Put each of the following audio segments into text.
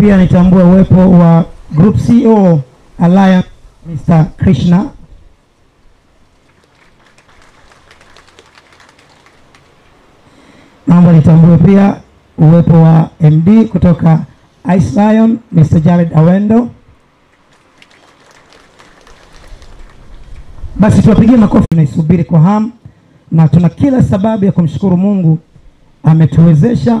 pia nitambue uwepo wa Group CEO Alliance Mr. Krishna. Naomba nitambue pia uwepo wa MD kutoka Ice Lion Mr. Jared Awendo. Basi tuwapigie makofi, tunaisubiri kwa hamu na tuna kila sababu ya kumshukuru Mungu, ametuwezesha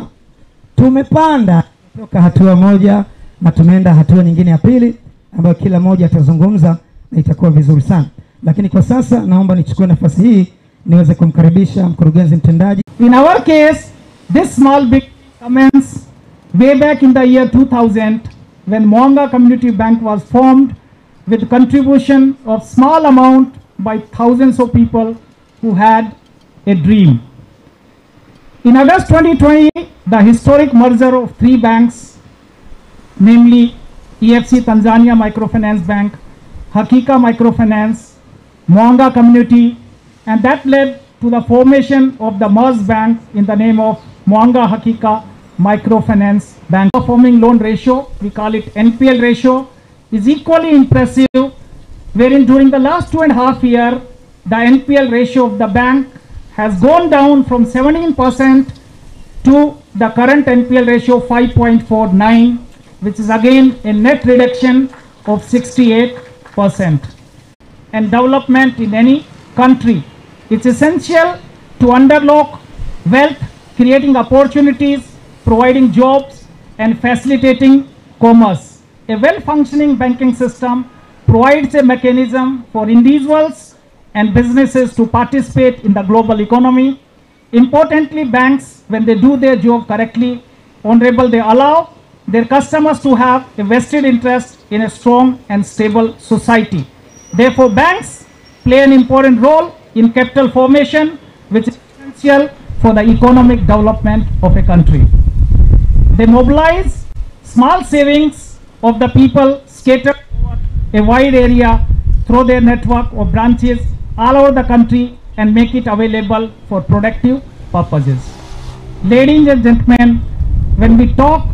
tumepanda kutoka hatua moja na tumeenda hatua nyingine ya pili, ambayo kila mmoja atazungumza na itakuwa vizuri sana. Lakini kwa sasa naomba nichukue nafasi hii niweze kumkaribisha mkurugenzi mtendaji In our case, this small big commence way back in the year 2000 when Mwanga Community Bank was formed with contribution of small amount by thousands of people who had a dream. In August 2020, the historic merger of three banks, namely EFC Tanzania Microfinance Bank, Hakika Microfinance, Mwanga Community, and that led to the formation of the merged bank in the name of Mwanga Hakika Microfinance Bank. Performing loan ratio, we call it NPL ratio, is equally impressive, wherein during the last two and a half year, the NPL ratio of the bank has gone down from 17% to the current NPL ratio 5.49, which is again a net reduction of 68%. And development in any country, it's essential to underlock wealth, creating opportunities, providing jobs, and facilitating commerce. A well-functioning banking system provides a mechanism for individuals and businesses to participate in the global economy. Importantly, banks, when they do their job correctly, honorable, they allow their customers to have a vested interest in a strong and stable society. Therefore, banks play an important role in capital formation, which is essential for the economic development of a country. They mobilize small savings of the people scattered over a wide area through their network of branches all over the country and make it available for productive purposes. Ladies and gentlemen, when we talk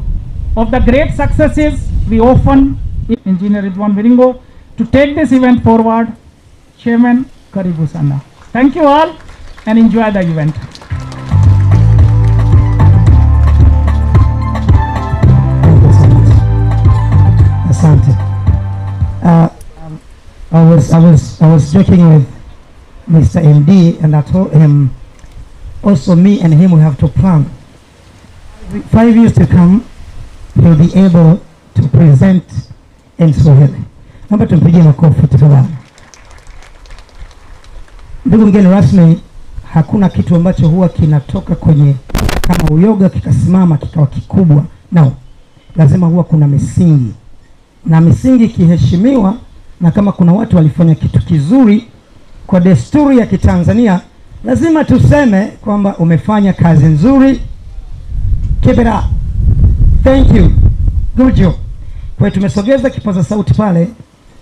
of the great successes, we often, Engineer Ridwan Viringo, to take this event forward, Chairman Karibu Sana. Thank you all and enjoy the event. Uh, I was I was I was joking with Mr. MD and I told him also me and him we have to plan. Five years to come he'll be able to present in Swahili. Naomba tumpigie makofi tafadhali. Ndugu mgeni rasmi, hakuna kitu ambacho huwa kinatoka kwenye kama uyoga kikasimama kikawa kikubwa. No, lazima huwa kuna misingi, na misingi ikiheshimiwa, na kama kuna watu walifanya kitu kizuri kwa desturi ya Kitanzania, lazima tuseme kwamba umefanya kazi nzuri. Keep it up. Thank you. Good job. Kwa hiyo tumesogeza kipaza sauti pale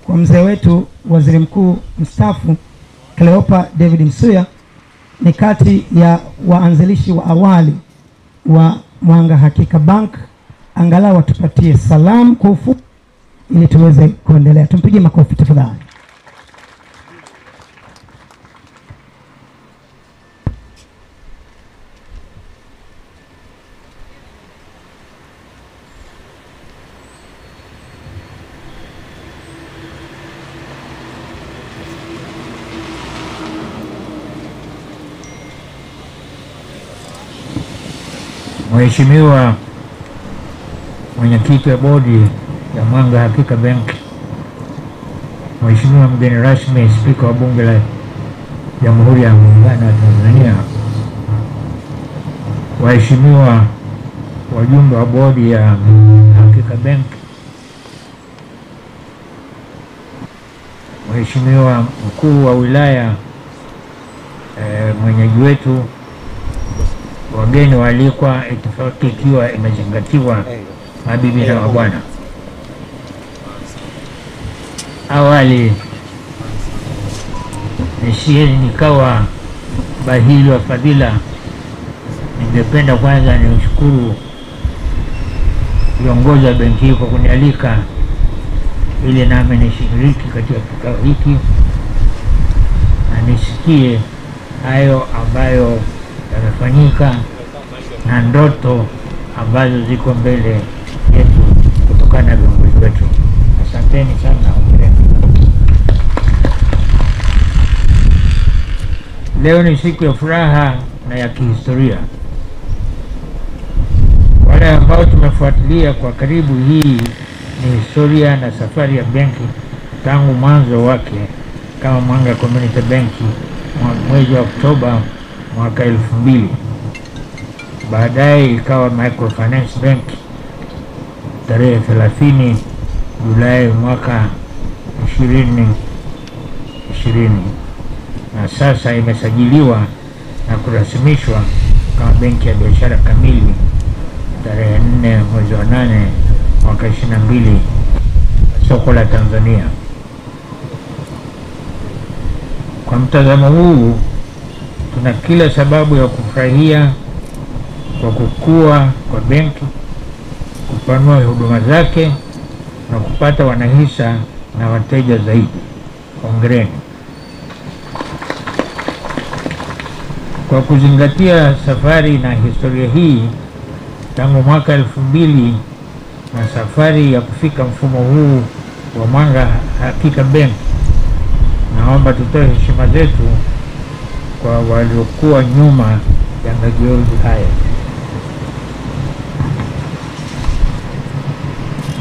kwa mzee wetu waziri mkuu mstaafu Cleopa David Msuya, ni kati ya waanzilishi wa awali wa Mwanga Hakika Bank, angalau watupatie salamu kwa ufupi ili tuweze kuendelea. Tumpige makofi tafadhali. Mheshimiwa mwenyekiti wa bodi ya Mwanga Hakika Bank, Mheshimiwa mgeni rasmi, spika wa bunge la Jamhuri ya Muungano wa Tanzania, waheshimiwa wajumbe wa bodi ya Hakika Bank, Mheshimiwa mkuu wa wilaya, eh, mwenyeji wetu wageni waalikwa, itifaki ikiwa imezingatiwa, mabibi na mabwana. Awali nisije nikawa bahili wa fadhila, ningependa kwanza nimshukuru viongozi wa benki hii kwa kunialika ili nami nishiriki katika kikao hiki na nisikie hayo ambayo yamefanyika na ndoto ambazo ziko mbele yetu kutokana na viongozi wetu. Asanteni sana. Leo ni siku ya furaha na ya kihistoria. Wale ambao tumefuatilia kwa karibu hii ni historia na safari ya benki tangu mwanzo wake kama Mwanga Community Benki mwezi wa Oktoba mwaka elfu mbili. Baadaye ikawa Microfinance Bank. Tarehe 30 Julai mwaka ishirini ishirini. Na sasa imesajiliwa na kurasimishwa kama benki ya biashara kamili tarehe 4 mwezi wa 8 mwaka 22 soko la Tanzania. Kwa mtazamo huu, tuna kila sababu ya kufurahia kwa kukua kwa benki, kupanua huduma zake na kupata wanahisa na wateja zaidi. Hongereni. Kwa kuzingatia safari na historia hii tangu mwaka elfu mbili na safari ya kufika mfumo huu wa Mwanga Hakika Benki, naomba tutoe heshima zetu kwa waliokuwa nyuma ya mageuzi haya.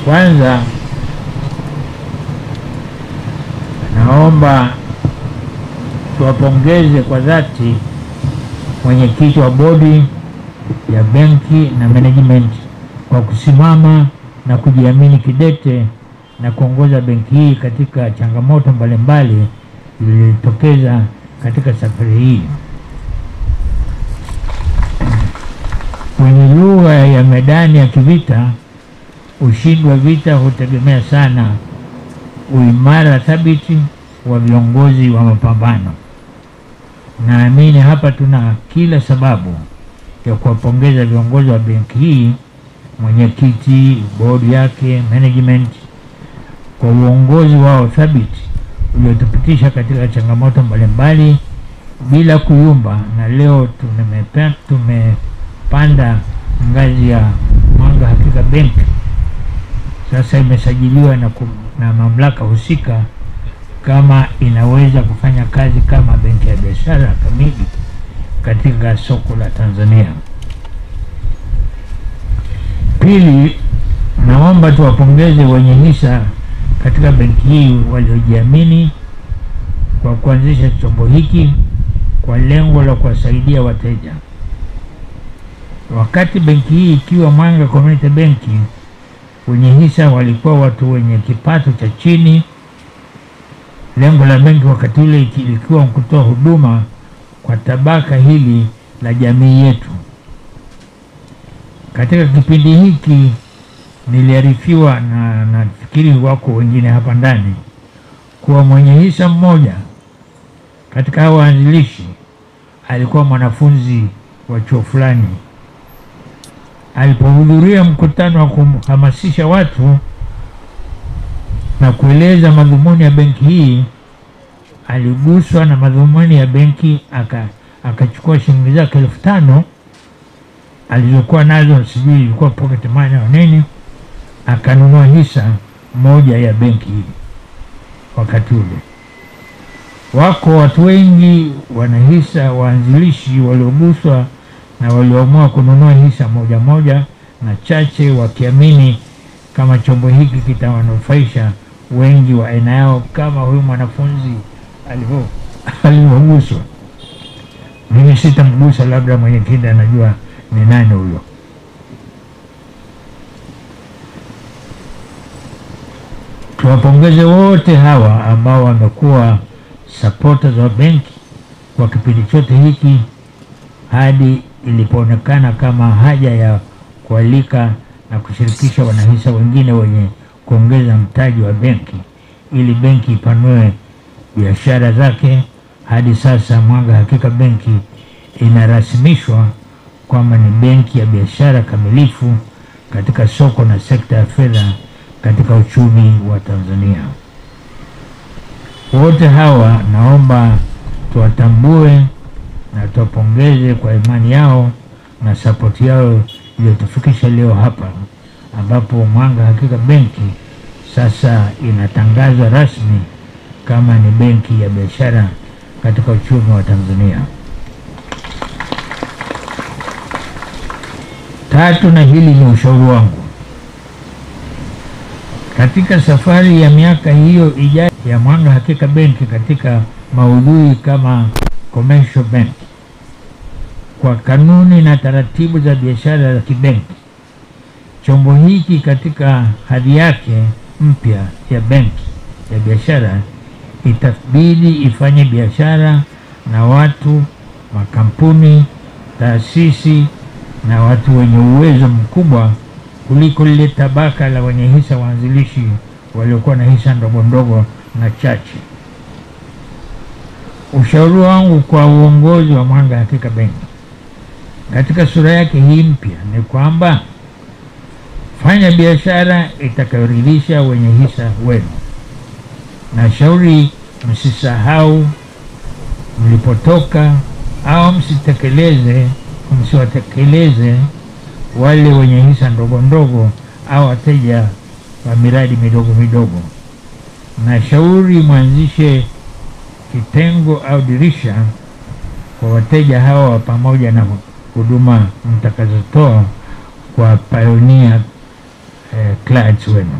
Kwanza naomba tuwapongeze kwa dhati mwenyekiti wa bodi ya benki na management kwa kusimama na kujiamini kidete na kuongoza benki hii katika changamoto mbalimbali zilizotokeza katika safari hii. Kwenye lugha ya medani ya kivita, ushindi wa vita hutegemea sana uimara thabiti wa viongozi wa mapambano. Naamini hapa tuna kila sababu ya kuwapongeza viongozi wa benki hii, mwenyekiti, bodi yake, management kwa uongozi wao thabiti uliotupitisha katika changamoto mbalimbali bila kuyumba, na leo tumepanda ngazi ya Mwanga Hakika Bank, sasa imesajiliwa na, na mamlaka husika kama inaweza kufanya kazi kama benki ya biashara kamili katika soko la Tanzania. Pili, naomba tuwapongeze wenye hisa katika benki hii waliojiamini kwa kuanzisha chombo hiki kwa lengo la kuwasaidia wateja. Wakati benki hii ikiwa Mwanga Community Bank, wenye hisa walikuwa watu wenye kipato cha chini. Lengo la benki wakati ule ilikuwa kutoa huduma kwa tabaka hili la jamii yetu. Katika kipindi hiki niliarifiwa na nafikiri wako wengine hapa ndani kuwa mwenye hisa mmoja katika hao waanzilishi alikuwa mwanafunzi wa chuo fulani. Alipohudhuria mkutano wa kuhamasisha watu na kueleza madhumuni ya benki hii, aliguswa na madhumuni ya benki akachukua aka shilingi zake elfu tano alizokuwa nazo, sijui ilikuwa pocket money au nini, akanunua hisa moja ya benki hii wakati ule. Wako watu wengi wanahisa waanzilishi walioguswa na walioamua kununua hisa moja moja, na chache wakiamini kama chombo hiki kitawanufaisha wengi wa aina yao, kama huyu mwanafunzi alivyo alivyoguswa. Mimi sitamgusa, labda mwenyekiti anajua ni nani huyo. Tuwapongeze wote hawa ambao wamekuwa supporters wa benki kwa kipindi chote hiki hadi ilipoonekana kama haja ya kualika na kushirikisha wanahisa wengine wenye kuongeza mtaji wa benki ili benki ipanue biashara zake. Hadi sasa Mwanga Hakika Benki inarasimishwa kwamba ni benki ya biashara kamilifu katika soko na sekta ya fedha katika uchumi wa Tanzania. Wote hawa naomba tuwatambue na tuwapongeze kwa imani yao na sapoti yao iliyotufikisha leo hapa ambapo Mwanga Hakika Benki sasa inatangazwa rasmi kama ni benki ya biashara katika uchumi wa Tanzania. Tatu, na hili ni ushauri wangu katika safari ya miaka hiyo ijayo ya Mwanga Hakika Benki katika maudhui kama commercial bank, kwa kanuni na taratibu za biashara za kibenki, chombo hiki katika hadhi yake mpya ya benki ya biashara itabidi ifanye biashara na watu, makampuni, taasisi na watu wenye uwezo mkubwa kuliko lile tabaka la wenye hisa waanzilishi waliokuwa na hisa ndogo ndogo na chache. Ushauri wangu kwa uongozi wa Mwanga Hakika Benki katika sura yake hii mpya ni kwamba fanya biashara itakayoridhisha wenye hisa wenu. Na shauri msisahau mlipotoka, au msitekeleze, msiwatekeleze wale wenye hisa ndogo ndogo au wateja wa miradi midogo midogo. Na shauri mwanzishe kitengo au dirisha kwa wateja hawa wa pamoja na huduma mtakazotoa kwa pioneer eh, clients wenu.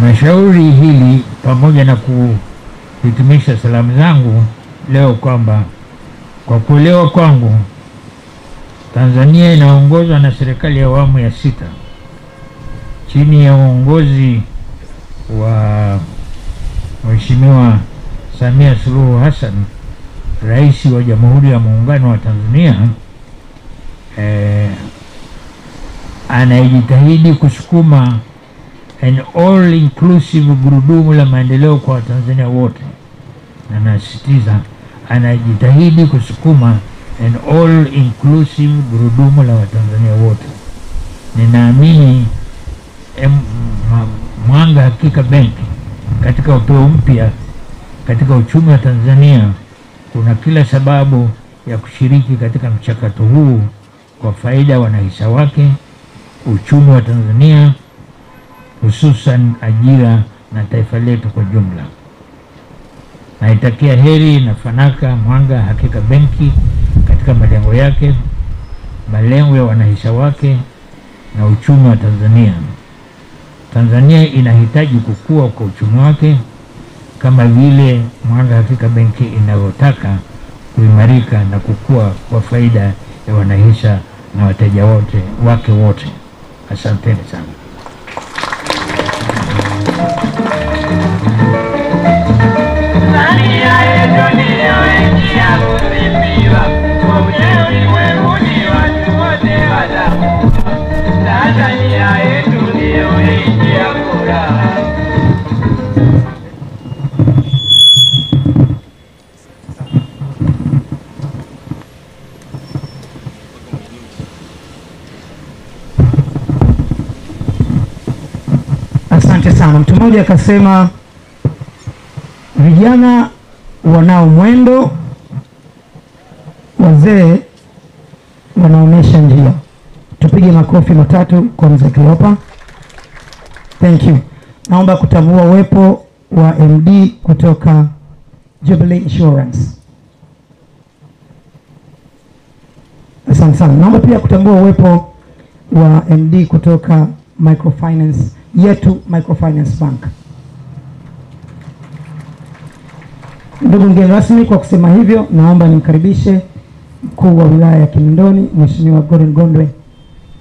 Na shauri hili pamoja na kuhitimisha salamu zangu leo kwamba kwa kuelewa kwangu Tanzania inaongozwa na serikali ya awamu ya sita. Chini ya uongozi wa Mheshimiwa Samia Suluhu Hassan, Rais wa Jamhuri ya Muungano wa Tanzania, eh, anayejitahidi kusukuma an all inclusive gurudumu la maendeleo kwa Watanzania wote, na nasisitiza anajitahidi kusukuma an all inclusive gurudumu la Watanzania wote. Ninaamini Mwanga Hakika Benki katika upeo mpya katika uchumi wa Tanzania kuna kila sababu ya kushiriki katika mchakato huu kwa faida ya wanahisa wake, uchumi wa Tanzania, hususan ajira na taifa letu kwa jumla. Naitakia heri na fanaka Mwanga Hakika Benki katika malengo yake, malengo ya wanahisa wake na uchumi wa Tanzania. Tanzania inahitaji kukua kwa uchumi wake kama vile Mwanga Hakika Benki inavyotaka kuimarika na kukua kwa faida ya wanahisa na wateja wote wake wote. Asanteni sana. Asante sana. Mtu mmoja akasema vijana wanao mwendo, wazee wanaonyesha njia. Tupige makofi matatu kwa mzee Cleopa. Thank you. Naomba kutambua uwepo wa MD kutoka Jubilee Insurance. Asante sana. Naomba pia kutambua uwepo wa MD kutoka Microfinance yetu Microfinance Bank. Ndugu mgeni rasmi, kwa kusema hivyo, naomba nimkaribishe mkuu wa wilaya ya Kinondoni Mheshimiwa Gordon Gondwe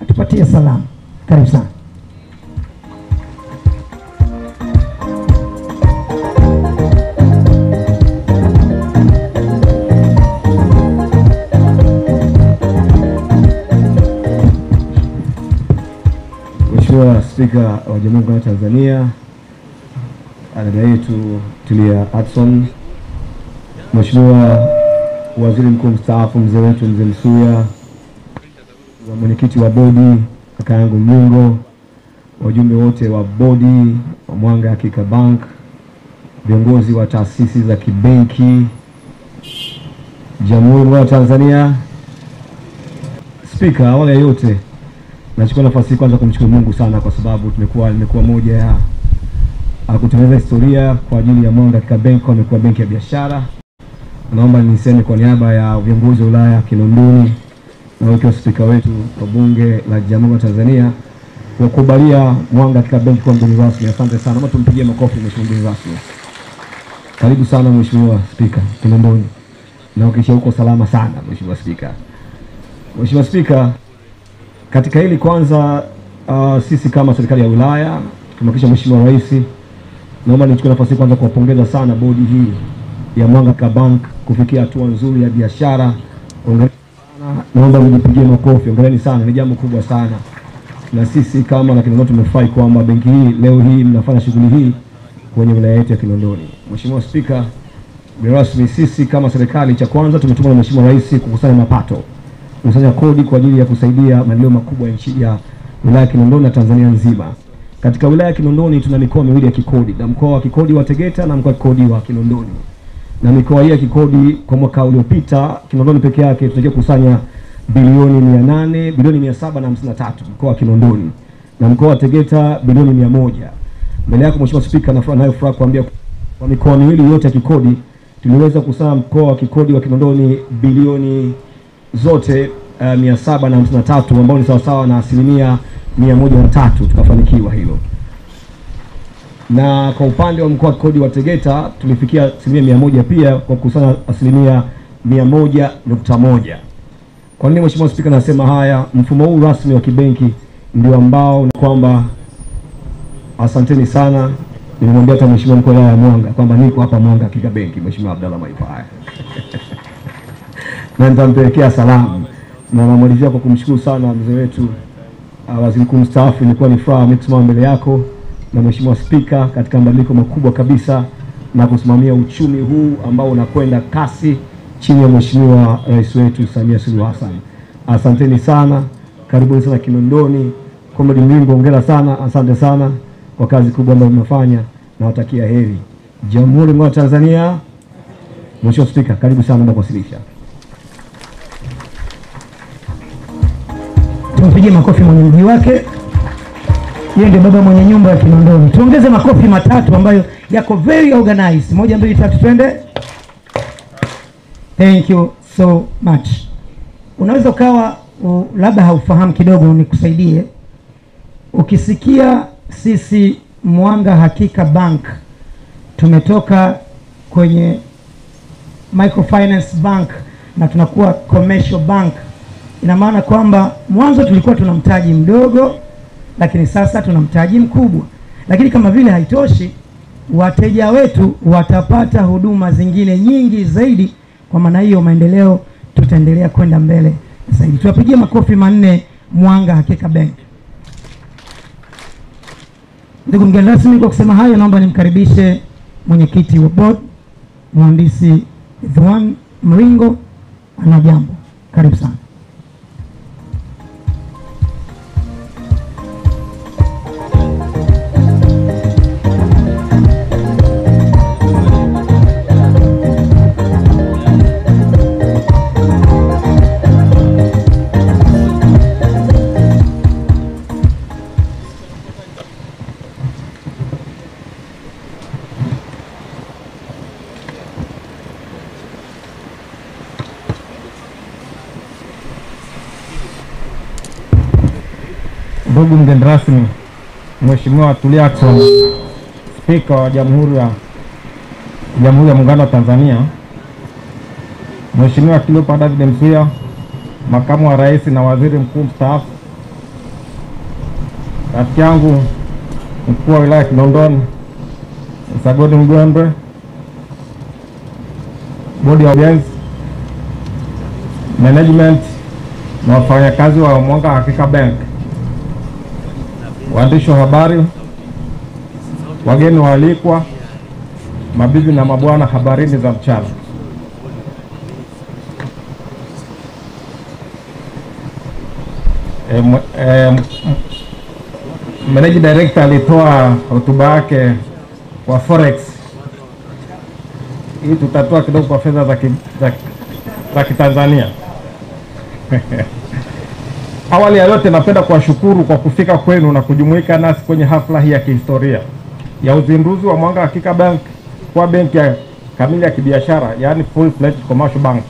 atupatie salamu. Karibu sana. Spika wa Jamhuri ya Muungano wa Tanzania, dada yetu Tulia Ackson, Mheshimiwa Waziri Mkuu mstaafu mzee wetu mzee Msuya, wa mwenyekiti wa bodi kaka yangu Mlingo, wajumbe wote wa bodi wa Mwanga Hakika Bank, viongozi wa taasisi za kibenki Jamhuri ya Muungano wa Tanzania, Spika, wale yote nachukua nafasi hii kwanza kumshukuru Mungu sana kwa sababu tumekuwa nimekuwa moja ya ah, kutengeneza historia kwa ajili ya Mwanga Hakika Bank, amekuwa benki ya biashara. Naomba niseme kwa niaba ya viongozi wa Ulaya Kinondoni na ukiwa spika wetu wa bunge la Jamhuri ya Tanzania kukubalia Mwanga katika Bank kuwa mgeni rasmi. Asante sana, ama tumpigie makofi mheshimiwa mgeni rasmi. Karibu sana mheshimiwa spika Kinondoni, na ukisha huko salama sana mheshimiwa spika. Mheshimiwa spika, katika hili kwanza, uh, sisi kama serikali ya wilaya tumekisha mheshimiwa rais, naomba nichukue nafasi kwanza kuwapongeza sana bodi hii ya Mwanga Bank kufikia hatua nzuri ya biashara. Ongereni sana, naomba mjipigie makofi, ongereni sana, ni jambo kubwa sana. Na sisi kama na Kinondoni tumefurahi kwamba benki hii leo hii mnafanya shughuli hii kwenye wilaya yetu ya Kinondoni. Mheshimiwa Spika, rasmi, sisi kama serikali, cha kwanza tumetumwa na Mheshimiwa Rais kukusanya mapato, kukusanya kodi kwa ajili ya kusaidia maendeleo makubwa ya nchi ya wilaya ya Kinondoni na Tanzania nzima. Katika wilaya ya Kinondoni tuna mikoa miwili ya kikodi, na mkoa wa kikodi wa Tegeta na mkoa wa kikodi wa Kinondoni. Na mikoa hii ya kikodi kwa mwaka uliopita Kinondoni peke yake tunatakiwa kukusanya bilioni mia nane bilioni mia saba na hamsini na tatu mkoa wa Kinondoni. Na mkoa wa Tegeta bilioni mia moja. Mbele yako Mheshimiwa Spika, na nayo furaha kuambia kwa mikoa miwili yote ya kikodi tuliweza kukusanya mkoa wa kikodi wa Kinondoni bilioni zote uh, mia saba na hamsini na tatu ambao ni sawasawa na asilimia mia moja na tatu tukafanikiwa hilo na kwa upande wa mkoa wa kodi wa Tegeta tulifikia asilimia mia moja pia kwa kukusanya asilimia mia moja. Kwa nini Mheshimiwa Spika nasema haya? Mfumo huu rasmi wa kibenki ndio ambao ni kwamba, asanteni sana. Nimemwambia hata Mheshimiwa mkuu wa ya Mwanga kwamba niko hapa Mwanga kiga Benki, Mheshimiwa Abdalla Maipaya na nitampelekea salamu, na namalizia kwa kumshukuru sana mzee wetu uh, waziri mkuu mstaafu. Ilikuwa ni furaha kusimama mbele yako na Mheshimiwa Spika katika mabadiliko makubwa kabisa na kusimamia uchumi huu ambao unakwenda kasi chini ya Mheshimiwa Rais wetu Samia Suluhu Hassan. Asanteni sana, karibuni sana Kinondoni. Comrade Mlingo, hongera sana, asante sana kwa kazi kubwa ambayo mmefanya, nawatakia heri. Jamhuri ya Muungano wa Tanzania. Mheshimiwa Spika, karibu sana, kuwasilisha. Tumpigie makofi mwenye mji wake. Yeye ndio baba mwenye nyumba ya Kinondoni. Tuongeze makofi matatu ambayo yako very organized. Moja, mbili, tatu, twende. Thank you so much. Unaweza ukawa labda haufahamu kidogo, nikusaidie. Ukisikia sisi Mwanga Hakika Bank tumetoka kwenye microfinance bank na tunakuwa commercial bank, ina maana kwamba mwanzo tulikuwa tuna mtaji mdogo, lakini sasa tuna mtaji mkubwa. Lakini kama vile haitoshi, wateja wetu watapata huduma zingine nyingi zaidi. Kwa maana hiyo, maendeleo tutaendelea kwenda mbele zaidi. Tuwapigie makofi manne Mwanga Hakika Bank. Ndugu mgeni rasmi, kwa kusema hayo, naomba nimkaribishe mwenyekiti wa board mhandisi Ridwan Mringo, ana jambo. Karibu sana. Rasmi, Mheshimiwa Tulia Ackson, Spika wa Jamhuri ya Jamhuri ya Muungano wa Tanzania, Mheshimiwa Cleopa David Msuya, Makamu wa Rais na Waziri Mkuu mstaafu, rafiki yangu Mkuu wa Wilaya ya Kinondoni Sagodi Mgombe, Bodi ya Ujenzi, Management na wafanyakazi wa Mwanga Hakika Bank, waandishi wa habari, wageni waalikwa, mabibi na mabwana, habarini za mchana. e, e, meneji director alitoa hotuba yake kwa forex hii tutatoa kidogo kwa fedha za kitanzania awali ya yote napenda kuwashukuru kwa kufika kwenu na kujumuika nasi kwenye hafla hii ya kihistoria ya uzinduzi wa Mwanga Hakika Bank kwa benki ya kamili ya kibiashara yaani full fledged commercial bank.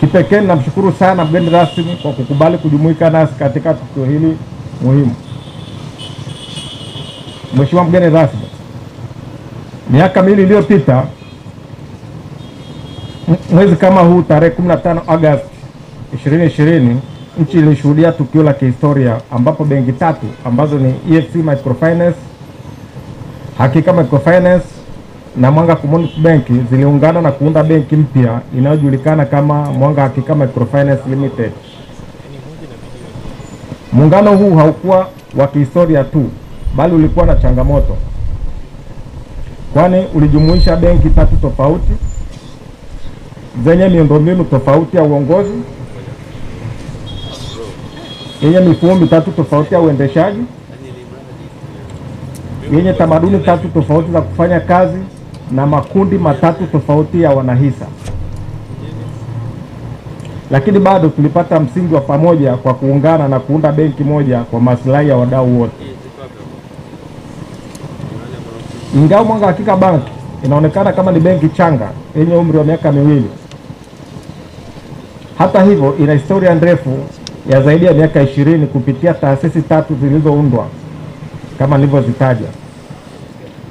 Kipekee ninamshukuru sana mgeni rasmi kwa kukubali kujumuika nasi katika tukio hili muhimu. Mheshimiwa mgeni rasmi, miaka miwili iliyopita mwezi kama huu tarehe 15 Agosti 2020 nchi ilishuhudia tukio la kihistoria ambapo benki tatu ambazo ni EFC Microfinance, Hakika Microfinance na Mwanga Community Bank ziliungana na kuunda benki mpya inayojulikana kama Mwanga Hakika Microfinance Limited. Muungano huu haukuwa wa kihistoria tu, bali ulikuwa na changamoto, kwani ulijumuisha benki tatu tofauti zenye miundombinu tofauti ya uongozi, yenye mifumo mitatu tofauti ya uendeshaji, yenye tamaduni tatu tofauti za kufanya kazi na makundi matatu tofauti ya wanahisa. Lakini bado tulipata msingi wa pamoja kwa kuungana na kuunda benki moja kwa maslahi ya wadau wote. Ingawa Mwanga Hakika Bank inaonekana kama ni benki changa yenye umri wa miaka miwili, hata hivyo ina historia ndefu ya zaidi ya miaka ishirini kupitia taasisi tatu zilizoundwa kama nilivyozitaja,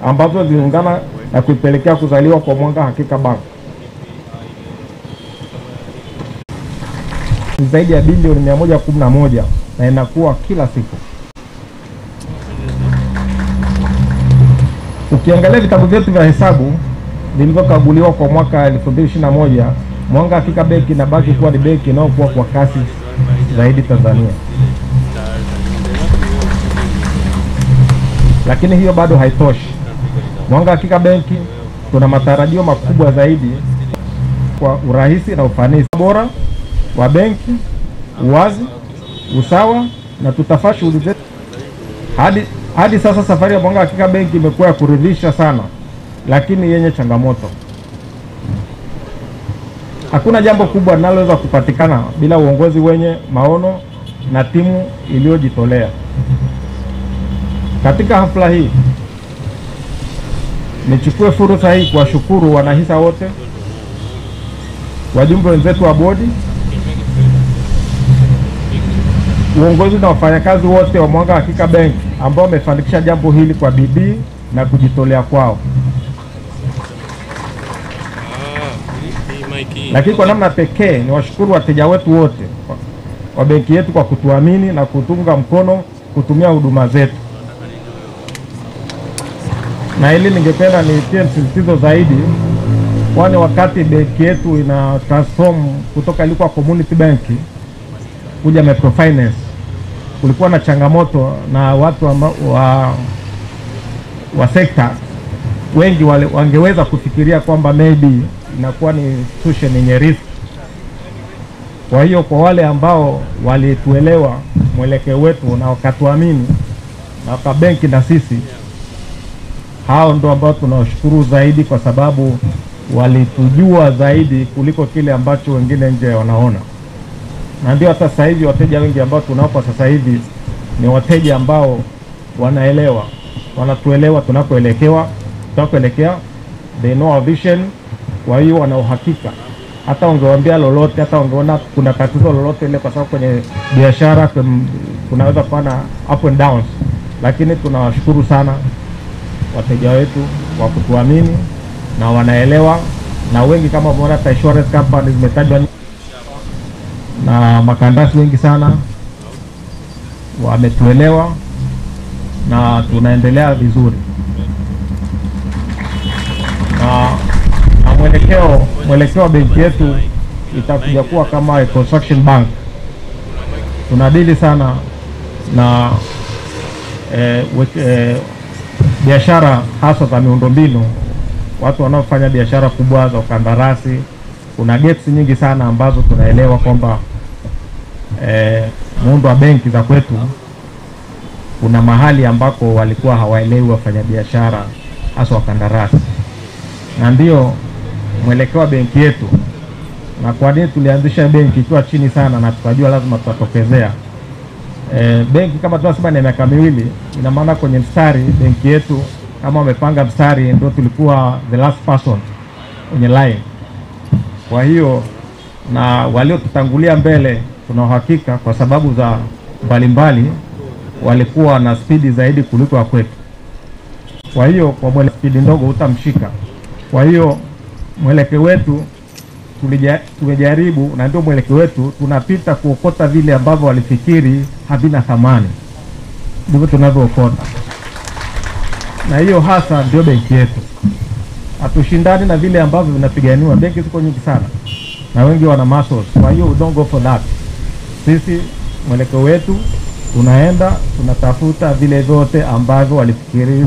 ambazo ziliungana na kuipelekea kuzaliwa kwa Mwanga Hakika Bank. Ni zaidi ya bilioni mia moja kumi na moja na inakuwa kila siku. Ukiangalia vitabu vyetu vya hesabu vilivyokaguliwa kwa mwaka 2021 Mwanga Hakika Benki inabaki kuwa ni benki inayokuwa kwa kasi zaidi Tanzania. Lakini hiyo bado haitoshi. Mwanga Hakika Benki tuna matarajio makubwa zaidi kwa urahisi na ufanisi bora wa benki, uwazi, usawa na tutafaa shughuli zetu hadi hadi sasa safari ya Mwanga Hakika Benki imekuwa ya kuridhisha sana, lakini yenye changamoto. Hakuna jambo kubwa linaloweza kupatikana bila uongozi wenye maono na timu iliyojitolea. Katika hafla hii, nichukue fursa hii kuwashukuru wanahisa wote, wajumbe wenzetu wa bodi, uongozi na wafanyakazi wote wa Mwanga Hakika Bank ambao wamefanikisha jambo hili kwa bidii na kujitolea kwao. Lakini kwa namna pekee ni washukuru wateja wetu wote wa- benki yetu kwa kutuamini na kutunga mkono kutumia huduma zetu, na hili ningependa nitie msisitizo zaidi, kwani wakati benki yetu ina transform kutoka ilikuwa community bank kuja microfinance, kulikuwa na changamoto na watu wa, wa, wa sekta wengi wale, wangeweza kufikiria kwamba maybe inakuwa ni institution yenye risk. Kwa hiyo kwa wale ambao walituelewa mwelekeo wetu na wakatuamini na wakabenki na sisi, hao ndo ambao tunawashukuru zaidi, kwa sababu walitujua zaidi kuliko kile ambacho wengine nje wanaona, na ndio hata sasa hivi wateja wengi ambao tunao kwa sasa hivi ni wateja ambao wanaelewa, wanatuelewa tunakoelekewa, tunakoelekea, they know our vision. Kwa hiyo wana uhakika, hata ungewaambia lolote, hata ungeona kuna tatizo lolote ile, kwa sababu kwenye biashara kunaweza kuwa na up and downs, lakini tunawashukuru sana wateja wetu kwa kutuamini na wanaelewa, na wengi kama umeona hata insurance company zimetajwa na makandarasi wengi sana. Wametuelewa na tunaendelea vizuri na, na mwelekeo mwelekeo wa benki yetu itakuja kuwa kama a construction bank. Tunadili sana na wek- eh, biashara hasa za miundombinu, watu wanaofanya biashara kubwa za ukandarasi. Kuna gaps nyingi sana ambazo tunaelewa kwamba eh, muundo wa benki za kwetu, kuna mahali ambako walikuwa hawaelewi wafanyabiashara hasa wakandarasi, na ndio mwelekeo wa benki yetu. Na kwa nini tulianzisha benki ikiwa chini sana na tukajua lazima tutatokezea E, benki kama tunasema ni miaka miwili, ina maana kwenye mstari benki yetu kama wamepanga mstari, ndio tulikuwa the last person kwenye line. Kwa hiyo na waliotutangulia mbele, tuna uhakika kwa sababu za mbalimbali walikuwa na spidi zaidi kuliko wa kwetu. Kwa hiyo kwa mwele spidi ndogo utamshika. Kwa hiyo mwelekeo wetu tumejaribu na ndio mwelekeo wetu, tunapita kuokota vile ambavyo walifikiri havina thamani, ndivyo tunavyookota, na hiyo hasa ndio benki yetu. Hatushindani na vile ambavyo vinapiganiwa. Benki ziko nyingi sana na wengi wana muscles, kwa hiyo don't go for that. Sisi mwelekeo wetu tunaenda tunatafuta vile vyote ambavyo walifikiri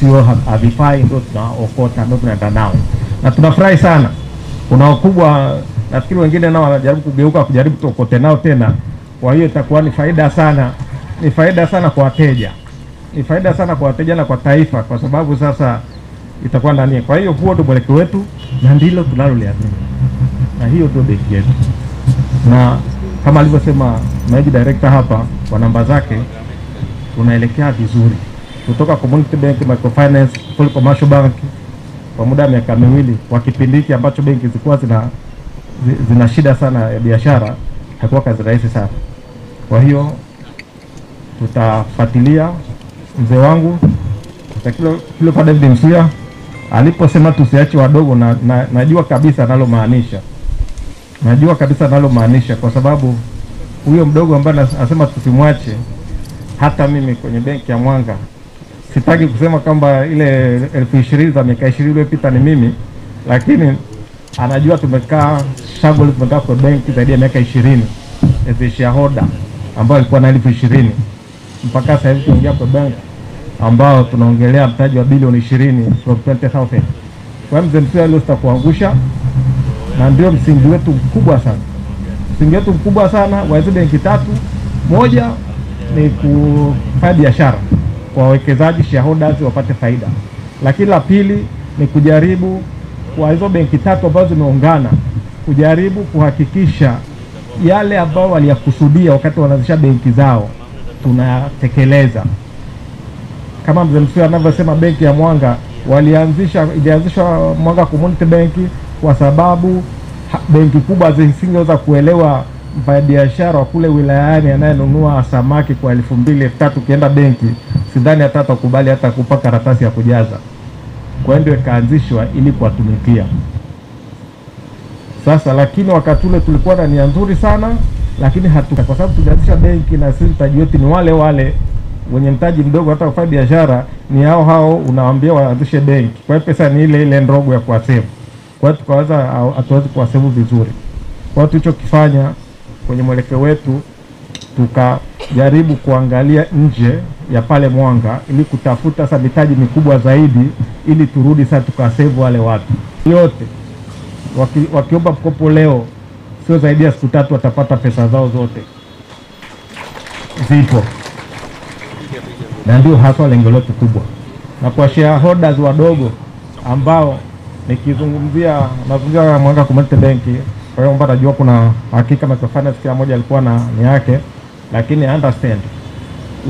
sio havifai, ndio tunaokota, ndio tunaenda nao, na tunafurahi sana. Kuna wakubwa nafikiri wengine nao wanajaribu kugeuka kujaribu tuokote nao tena. Kwa hiyo itakuwa ni faida sana, ni faida sana kwa wateja, ni faida sana kwa wateja na kwa taifa, kwa sababu sasa itakuwa ndani. Kwa hiyo huo ndio mwelekeo wetu na ndilo tunaloliamini, na hiyo ndio benki yetu, na kama alivyosema Managing Director hapa kwa namba zake, tunaelekea vizuri. Kutoka Community Bank, Microfinance, Full Commercial Bank kwa muda wa miaka miwili, kwa kipindi hiki ambacho benki zilikuwa zina zina shida sana ya biashara, haikuwa kazi rahisi sana. Kwa hiyo tutafuatilia mzee wangu Cleopa David Msuya aliposema tusiache wadogo, na, na, najua kabisa analomaanisha, najua kabisa analomaanisha, kwa sababu huyo mdogo ambaye anas- anasema tusimwache, hata mimi kwenye benki ya Mwanga sitaki kusema kwamba ile elfu ishirini za miaka ishirini iliyopita ni mimi, lakini anajua tumekaa shughuli, tumekaa kwa benki zaidi ya miaka ishirini as a shareholder ambayo alikuwa na elfu ishirini mpaka sasa hivi tunaingia kwa benki ambao tunaongelea mtaji wa bilioni ishirini from 20,000. Kwa mzee Msuya sitakuangusha, na ndio msingi wetu mkubwa sana, msingi wetu mkubwa sana wa hizi benki tatu. Moja ni kufanya biashara wawekezaji shareholders wapate faida, lakini la pili ni kujaribu kwa hizo benki tatu ambazo zimeungana kujaribu kuhakikisha yale ambayo waliyakusudia wakati wanaanzisha benki zao tunayatekeleza. kama mzee Msuya anavyosema benki ya Mwanga walianzisha, ilianzishwa Mwanga Community Bank kwa sababu benki kubwa zisingeweza kuelewa mfanyabiashara wa kule wilayani anayenunua samaki kwa elfu mbili elfu tatu ukienda benki, sidhani hata atakubali hata kupa karatasi ya kujaza. Kwa hiyo ndio ikaanzishwa ili kuwatumikia. Sasa lakini wakati ule tulikuwa na nia nzuri sana, lakini hatu kwa sababu tulianzisha benki na sisi mtaji wetu ni wale wale wenye mtaji mdogo, hata kufanya biashara ni hao hao, unawaambia waanzishe benki. Kwa hiyo pesa ni ile ile ndogo ya kuwasevu. Kwa hiyo tukawaza hatuwezi kuwasevu vizuri. Kwa hiyo tulichokifanya kwenye mwelekeo wetu tukajaribu kuangalia nje ya pale Mwanga ili kutafuta sasa mitaji mikubwa zaidi, ili turudi sasa tukasevu wale watu. Yote waki, wakiomba mkopo leo sio zaidi ya siku tatu watapata pesa zao zote, zipo. Na ndio haswa lengo letu kubwa. Na kwa shareholders wadogo ambao nikizungumzia nazungumzia Mwanga Community Bank, kwa hiyo mbona najua kuna hakika microfinance kila mmoja alikuwa na ni yake, lakini understand.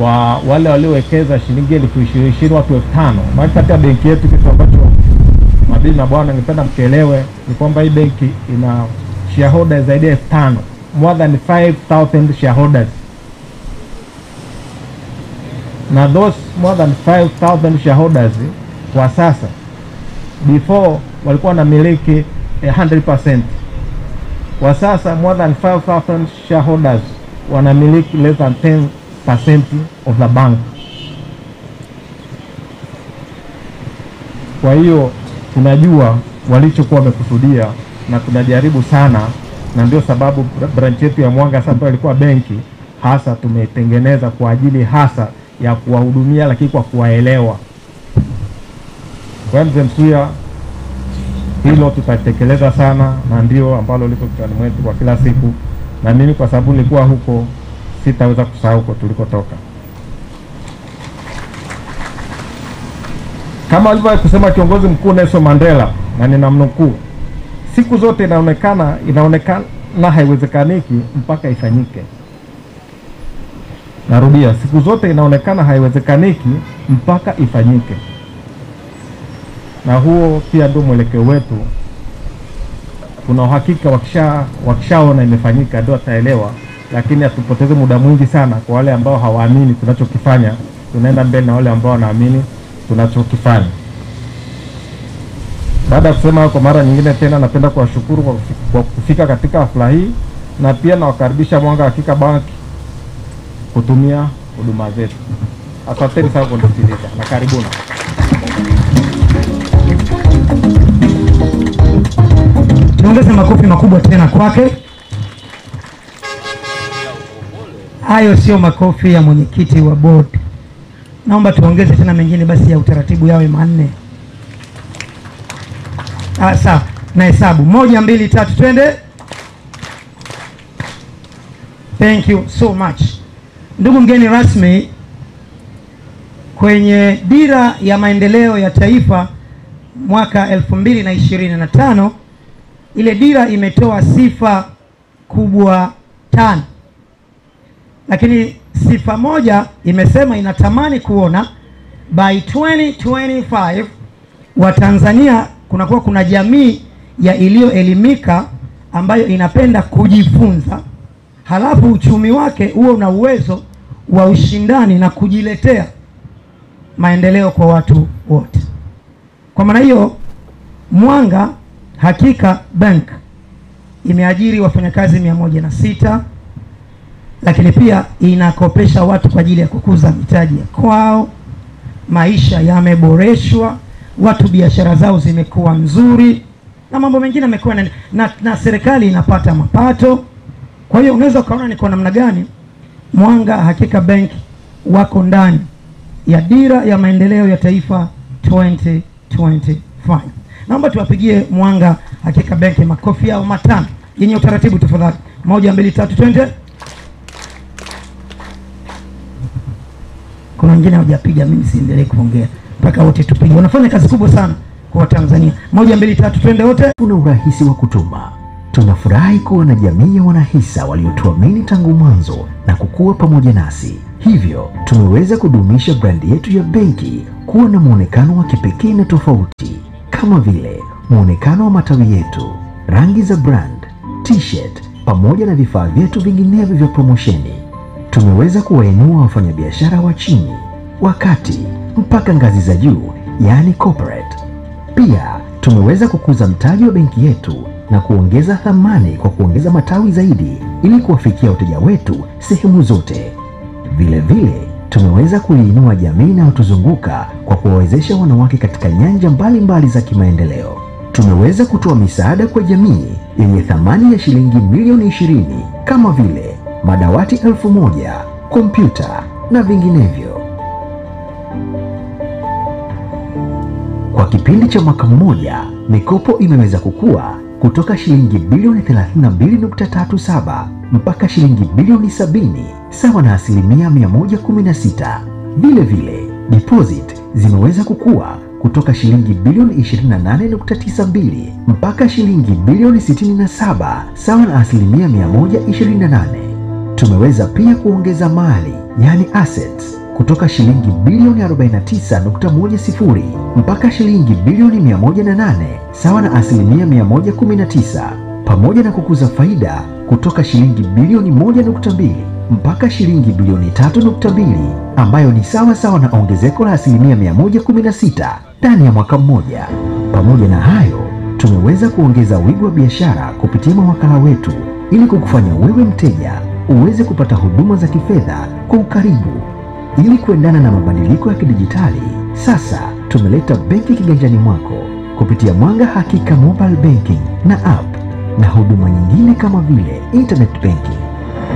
Wa wale waliowekeza shilingi elfu ishirini watu elfu tano. Maana katika benki yetu kitu ambacho mabibi na bwana, ningependa mkielewe ni kwamba hii benki ina shareholders zaidi ya elfu tano. More than 5000 shareholders. Na those more than 5000 shareholders kwa sasa, before walikuwa na miliki 100%. Kwa sasa more than 5000 shareholders wanamiliki less than 10% of the bank. Kwa hiyo tunajua walichokuwa wamekusudia na tunajaribu sana, na ndio sababu branch yetu ya Mwanga sasa ilikuwa benki hasa tumetengeneza kwa ajili hasa ya kuwahudumia, lakini kwa kuwaelewa. Kwa mzee Msuya, hilo tutatekeleza sana, na ndio ambalo liko kichwani mwetu kwa kila siku, na mimi kwa sababu nilikuwa huko sitaweza kusahau huko tulikotoka. Kama alivyowahi kusema kiongozi mkuu Nelson Mandela, na ninamnukuu, siku zote inaonekana inaonekana haiwezekaniki mpaka ifanyike. Narudia, siku zote inaonekana haiwezekaniki mpaka ifanyike, na huo pia ndio mwelekeo wetu. Kuna uhakika wakisha wakishaona imefanyika ndio ataelewa, lakini hatupoteze muda mwingi sana kwa wale ambao hawaamini tunachokifanya. Tunaenda mbele na wale ambao wanaamini tunachokifanya. Baada ya kusema kwa mara nyingine tena napenda kuwashukuru kwa kwa kufika katika hafla hii na pia nawakaribisha Mwanga Hakika Bank kutumia huduma zetu. Asanteni sana kwa kunisikiliza na karibuni. Tuongeze makofi makubwa tena kwake. Hayo sio makofi ya mwenyekiti wa board, Naomba tuongeze tena mengine basi ya utaratibu yawe manne. Ah, sa na hesabu moja, mbili, tatu, twende. Thank you so much. Ndugu mgeni rasmi, kwenye dira ya maendeleo ya taifa mwaka 2025 ile dira imetoa sifa kubwa tano, lakini sifa moja imesema inatamani kuona by 2025 Watanzania kunakuwa kuna jamii ya iliyoelimika ambayo inapenda kujifunza, halafu uchumi wake huo una uwezo wa ushindani na kujiletea maendeleo kwa watu wote. Kwa maana hiyo Mwanga Hakika Bank imeajiri wafanyakazi mia moja na sita lakini pia inakopesha watu kwa ajili ya kukuza mitaji ya kwao. Maisha yameboreshwa, watu biashara zao zimekuwa nzuri na mambo mengine yamekuwa na, na, na serikali inapata mapato. Kwa hiyo unaweza ukaona ni kwa namna gani Mwanga Hakika Bank wako ndani ya dira ya maendeleo ya taifa 2025. Naomba tuwapigie Mwanga Hakika benki makofi yao matano yenye utaratibu tafadhali. Moja, mbili, tatu, twende. Kuna wengine hawajapiga, mimi siendelee kuongea mpaka wote tupige. Wanafanya kazi kubwa sana kwa Watanzania. Moja, mbili, tatu, twende wote. Kuna urahisi wa kutuma. Tunafurahi kuwa na jamii ya wanahisa waliotuamini tangu mwanzo na kukua pamoja nasi. Hivyo tumeweza kudumisha brandi yetu ya benki kuwa na mwonekano wa kipekee na tofauti, kama vile muonekano wa matawi yetu, rangi za brand, t-shirt pamoja na vifaa vyetu vinginevyo vya promosheni. Tumeweza kuwainua wafanyabiashara wa chini, wa kati mpaka ngazi za juu, yaani corporate. Pia tumeweza kukuza mtaji wa benki yetu na kuongeza thamani kwa kuongeza matawi zaidi ili kuwafikia wateja wetu sehemu zote. Vile vile tumeweza kuiinua jamii inayotuzunguka kwa kuwawezesha wanawake katika nyanja mbalimbali mbali za kimaendeleo. Tumeweza kutoa misaada kwa jamii yenye thamani ya shilingi milioni ishirini kama vile madawati elfu moja, kompyuta na vinginevyo. Kwa kipindi cha mwaka mmoja, mikopo imeweza kukua kutoka shilingi bilioni 32.37 mpaka shilingi bilioni 70 sawa na asilimia 116. Vile vile, deposit zimeweza kukua kutoka shilingi bilioni 28.92 mpaka shilingi bilioni 67 sawa na asilimia 128. Tumeweza pia kuongeza mali yani assets kutoka shilingi bilioni 49.10 mpaka shilingi bilioni 108 sawa na asilimia 119, pamoja na kukuza faida kutoka shilingi bilioni 1.2 mpaka shilingi bilioni 3.2 ambayo ni sawa sawa na ongezeko la asilimia 116 ndani ya mwaka mmoja. Pamoja na hayo, tumeweza kuongeza wigo wa biashara kupitia mawakala wetu ili kukufanya wewe mteja uweze kupata huduma za kifedha kwa ukaribu. Ili kuendana na mabadiliko ya kidijitali, sasa tumeleta benki kiganjani mwako kupitia Mwanga Hakika Mobile Banking na app na huduma nyingine kama vile internet banking.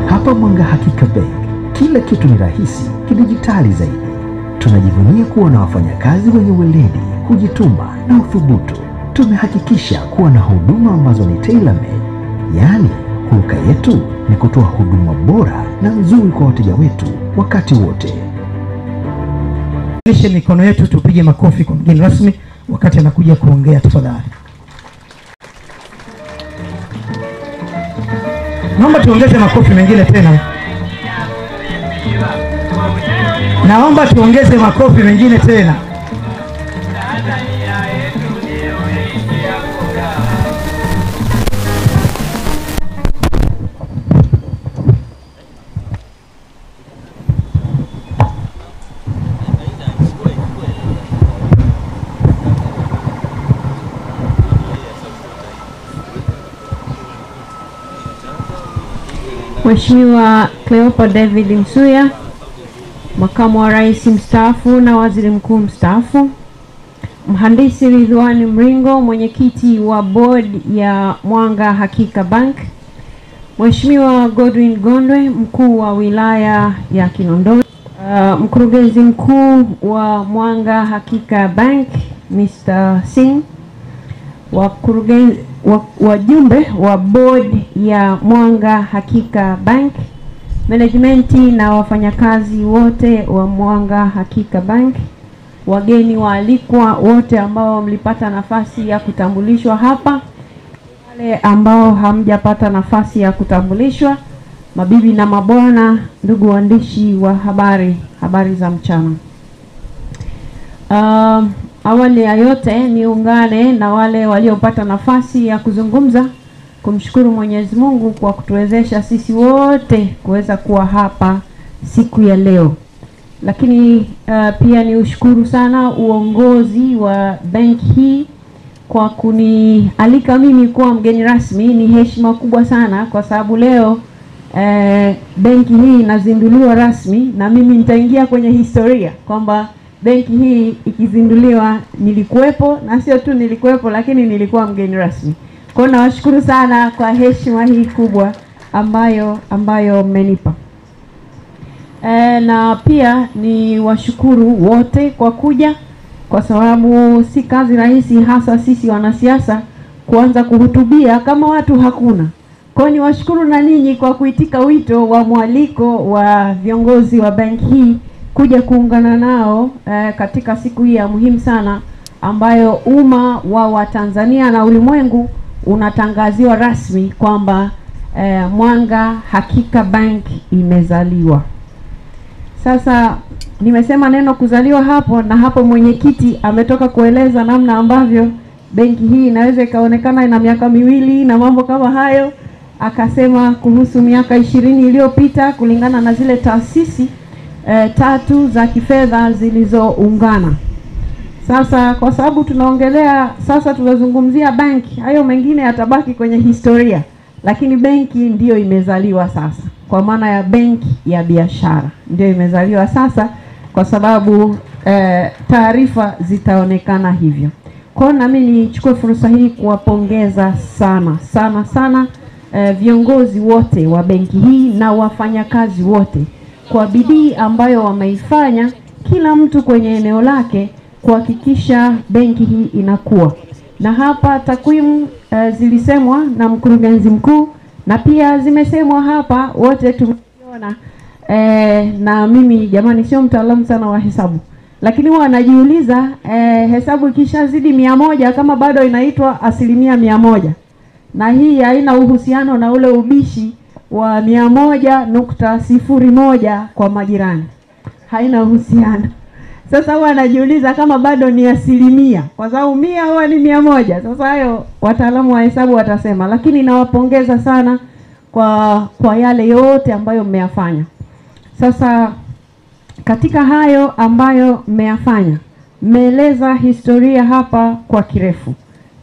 Hapa Mwanga Hakika Bank, kila kitu ni rahisi kidijitali zaidi. Tunajivunia kuwa na wafanyakazi wenye weledi, kujituma na uthubutu. Tumehakikisha kuwa na huduma ambazo ni tailor made, yaani Hulka yetu ni kutoa huduma bora na nzuri kwa wateja wetu wakati wote. Nishe mikono yetu tupige makofi kwa mgeni rasmi wakati anakuja kuongea tafadhali. Naomba tuongeze makofi mengine tena. Naomba tuongeze makofi mengine tena. Mheshimiwa Cleopa David Msuya, makamu wa rais mstaafu na waziri mkuu mstaafu, mhandisi Ridhiwani Mringo, mwenyekiti wa board ya Mwanga Hakika Bank, Mheshimiwa Godwin Gondwe, mkuu wa wilaya ya Kinondoni, uh, mkurugenzi mkuu wa Mwanga Hakika Bank Mr. Singh, wakurugenzi wa- wajumbe wa board ya Mwanga Hakika Bank, management na wafanyakazi wote wa Mwanga Hakika Bank, wageni waalikwa wote ambao mlipata nafasi ya kutambulishwa hapa, wale ambao hamjapata nafasi ya kutambulishwa, mabibi na mabwana, ndugu waandishi wa habari, habari za mchana. Um, awali ya yote niungane na wale waliopata nafasi ya kuzungumza kumshukuru Mwenyezi Mungu kwa kutuwezesha sisi wote kuweza kuwa hapa siku ya leo. Lakini uh, pia ni ushukuru sana uongozi wa benki hii kwa kunialika mimi kuwa mgeni rasmi. Ni heshima kubwa sana kwa sababu leo eh, benki hii inazinduliwa rasmi na mimi nitaingia kwenye historia kwamba benki hii ikizinduliwa nilikuwepo, na sio tu nilikuwepo, lakini nilikuwa mgeni rasmi. Kwa hiyo nawashukuru sana kwa heshima hii kubwa ambayo ambayo mmenipa. E, na pia ni washukuru wote kwa kuja, kwa sababu si kazi rahisi, hasa sisi wanasiasa kuanza kuhutubia kama watu hakuna. Kwa hiyo niwashukuru na ninyi kwa kuitika wito wa mwaliko wa viongozi wa benki hii kuja kuungana nao eh, katika siku hii ya muhimu sana ambayo umma wa Watanzania na ulimwengu unatangaziwa rasmi kwamba eh, Mwanga Hakika Bank imezaliwa. Sasa nimesema neno kuzaliwa hapo, na hapo mwenyekiti ametoka kueleza namna ambavyo benki hii inaweza ikaonekana ina miaka miwili na mambo kama hayo. Akasema kuhusu miaka ishirini iliyopita kulingana na zile taasisi eh, tatu za kifedha zilizoungana. Sasa kwa sababu tunaongelea sasa, tunazungumzia benki, hayo mengine yatabaki kwenye historia, lakini benki ndiyo imezaliwa sasa, kwa maana ya benki ya biashara ndiyo imezaliwa sasa, kwa sababu e, taarifa zitaonekana hivyo. Kwa hiyo nami nichukue fursa hii kuwapongeza sana sana sana e, viongozi wote wa benki hii na wafanyakazi wote kwa bidii ambayo wameifanya, kila mtu kwenye eneo lake kuhakikisha benki hii inakuwa. Na hapa takwimu e, zilisemwa na mkurugenzi mkuu na pia zimesemwa hapa, wote tumeona eh, na mimi jamani, sio mtaalamu sana wa hesabu, lakini huwa anajiuliza eh, hesabu ikishazidi mia moja kama bado inaitwa asilimia mia moja na hii haina uhusiano na ule ubishi wa mia moja nukta sifuri moja kwa majirani, haina uhusiano. Sasa huwa anajiuliza kama bado ni asilimia, kwa sababu mia huwa ni mia moja. Sasa hayo wataalamu wa hesabu watasema, lakini nawapongeza sana kwa kwa yale yote ambayo mmeyafanya. Sasa katika hayo ambayo mmeyafanya, mmeeleza historia hapa kwa kirefu,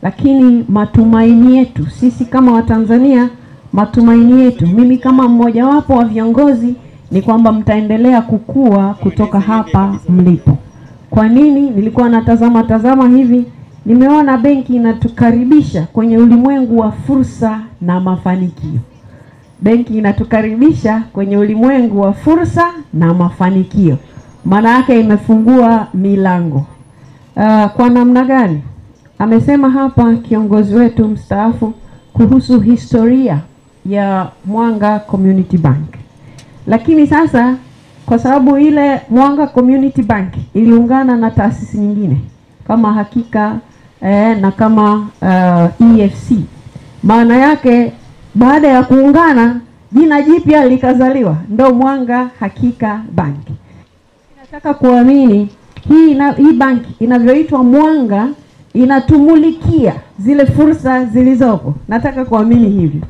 lakini matumaini yetu sisi kama Watanzania, matumaini yetu, mimi kama mmojawapo wa viongozi, ni kwamba mtaendelea kukua kutoka hapa mlipo. Kwa nini? Nilikuwa natazama tazama hivi, nimeona benki inatukaribisha kwenye ulimwengu wa fursa na mafanikio. Benki inatukaribisha kwenye ulimwengu wa fursa na mafanikio, maana yake imefungua milango. Uh, kwa namna gani? Amesema hapa kiongozi wetu mstaafu kuhusu historia ya Mwanga Community Bank. Lakini sasa kwa sababu ile Mwanga Community Bank iliungana na taasisi nyingine kama Hakika eh, na kama uh, EFC, maana yake baada ya kuungana jina jipya likazaliwa, ndo Mwanga Hakika Bank. Nataka kuamini hii, ina, hii banki inavyoitwa Mwanga inatumulikia zile fursa zilizopo. Nataka kuamini hivyo.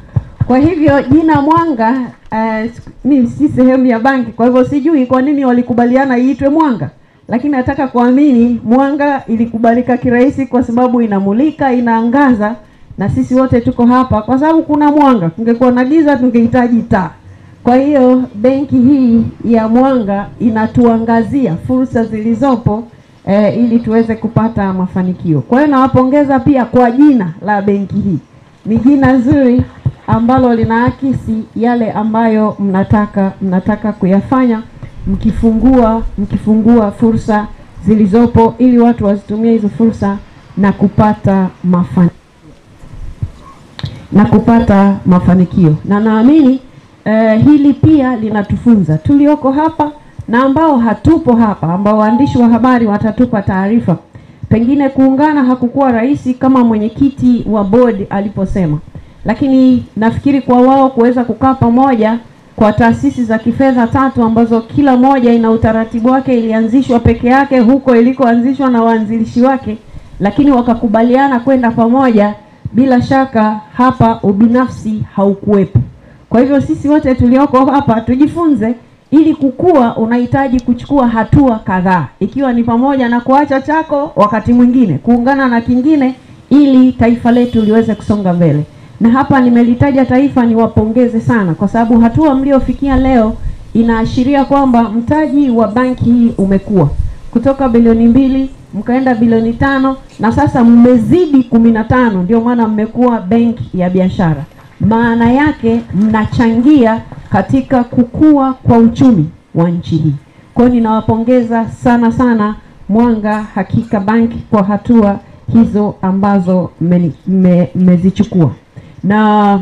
Kwa hivyo jina Mwanga uh, si sehemu ya banki, kwa hivyo sijui kwa nini walikubaliana iitwe Mwanga, lakini nataka kuamini Mwanga ilikubalika kirahisi kwa sababu inamulika, inaangaza, na sisi wote tuko hapa kwa sababu kuna mwanga. Kungekuwa na giza, tungehitaji taa. Kwa hiyo benki hii ya Mwanga inatuangazia fursa zilizopo eh, ili tuweze kupata mafanikio. Kwa hiyo nawapongeza pia kwa jina la benki hii, ni jina zuri ambalo linaakisi yale ambayo mnataka mnataka kuyafanya mkifungua mkifungua fursa zilizopo ili watu wazitumie hizo fursa na kupata mafanikio na kupata mafanikio na naamini eh, hili pia linatufunza tulioko hapa na ambao hatupo hapa, ambao waandishi wa habari watatupa taarifa. Pengine kuungana hakukuwa rahisi kama mwenyekiti wa board aliposema, lakini nafikiri kwa wao kuweza kukaa pamoja kwa taasisi za kifedha tatu ambazo kila moja ina utaratibu wake, ilianzishwa peke yake huko ilikoanzishwa na waanzilishi wake, lakini wakakubaliana kwenda pamoja. Bila shaka hapa ubinafsi haukuwepo. Kwa hivyo sisi wote tulioko hapa tujifunze, ili kukua unahitaji kuchukua hatua kadhaa, ikiwa ni pamoja na kuacha chako wakati mwingine, kuungana na kingine, ili taifa letu liweze kusonga mbele. Na hapa nimelitaja taifa, niwapongeze sana kwa sababu hatua mliofikia leo inaashiria kwamba mtaji wa banki hii umekuwa kutoka bilioni mbili mkaenda bilioni tano na sasa mmezidi kumi na tano ndio maana mmekuwa benki ya biashara. Maana yake mnachangia katika kukua kwa uchumi wa nchi hii. Kwa hiyo ninawapongeza sana sana Mwanga Hakika Bank kwa hatua hizo ambazo mmezichukua, na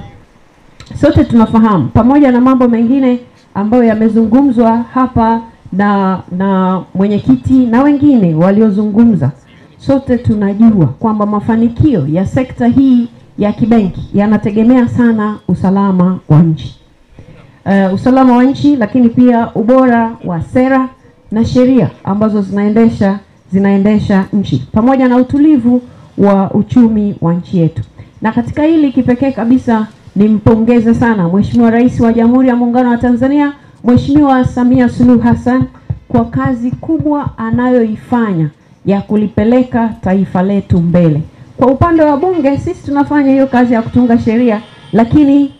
sote tunafahamu pamoja na mambo mengine ambayo yamezungumzwa hapa na na mwenyekiti na wengine waliozungumza, sote tunajua kwamba mafanikio ya sekta hii ya kibenki yanategemea sana usalama wa nchi. Uh, usalama wa nchi, lakini pia ubora wa sera na sheria ambazo zinaendesha zinaendesha nchi pamoja na utulivu wa uchumi wa nchi yetu. Na katika hili kipekee kabisa nimpongeze sana Mheshimiwa Rais wa Jamhuri ya Muungano wa Tanzania Mheshimiwa Samia Suluhu Hassan kwa kazi kubwa anayoifanya ya kulipeleka taifa letu mbele. Kwa upande wa bunge, sisi tunafanya hiyo kazi ya kutunga sheria, lakini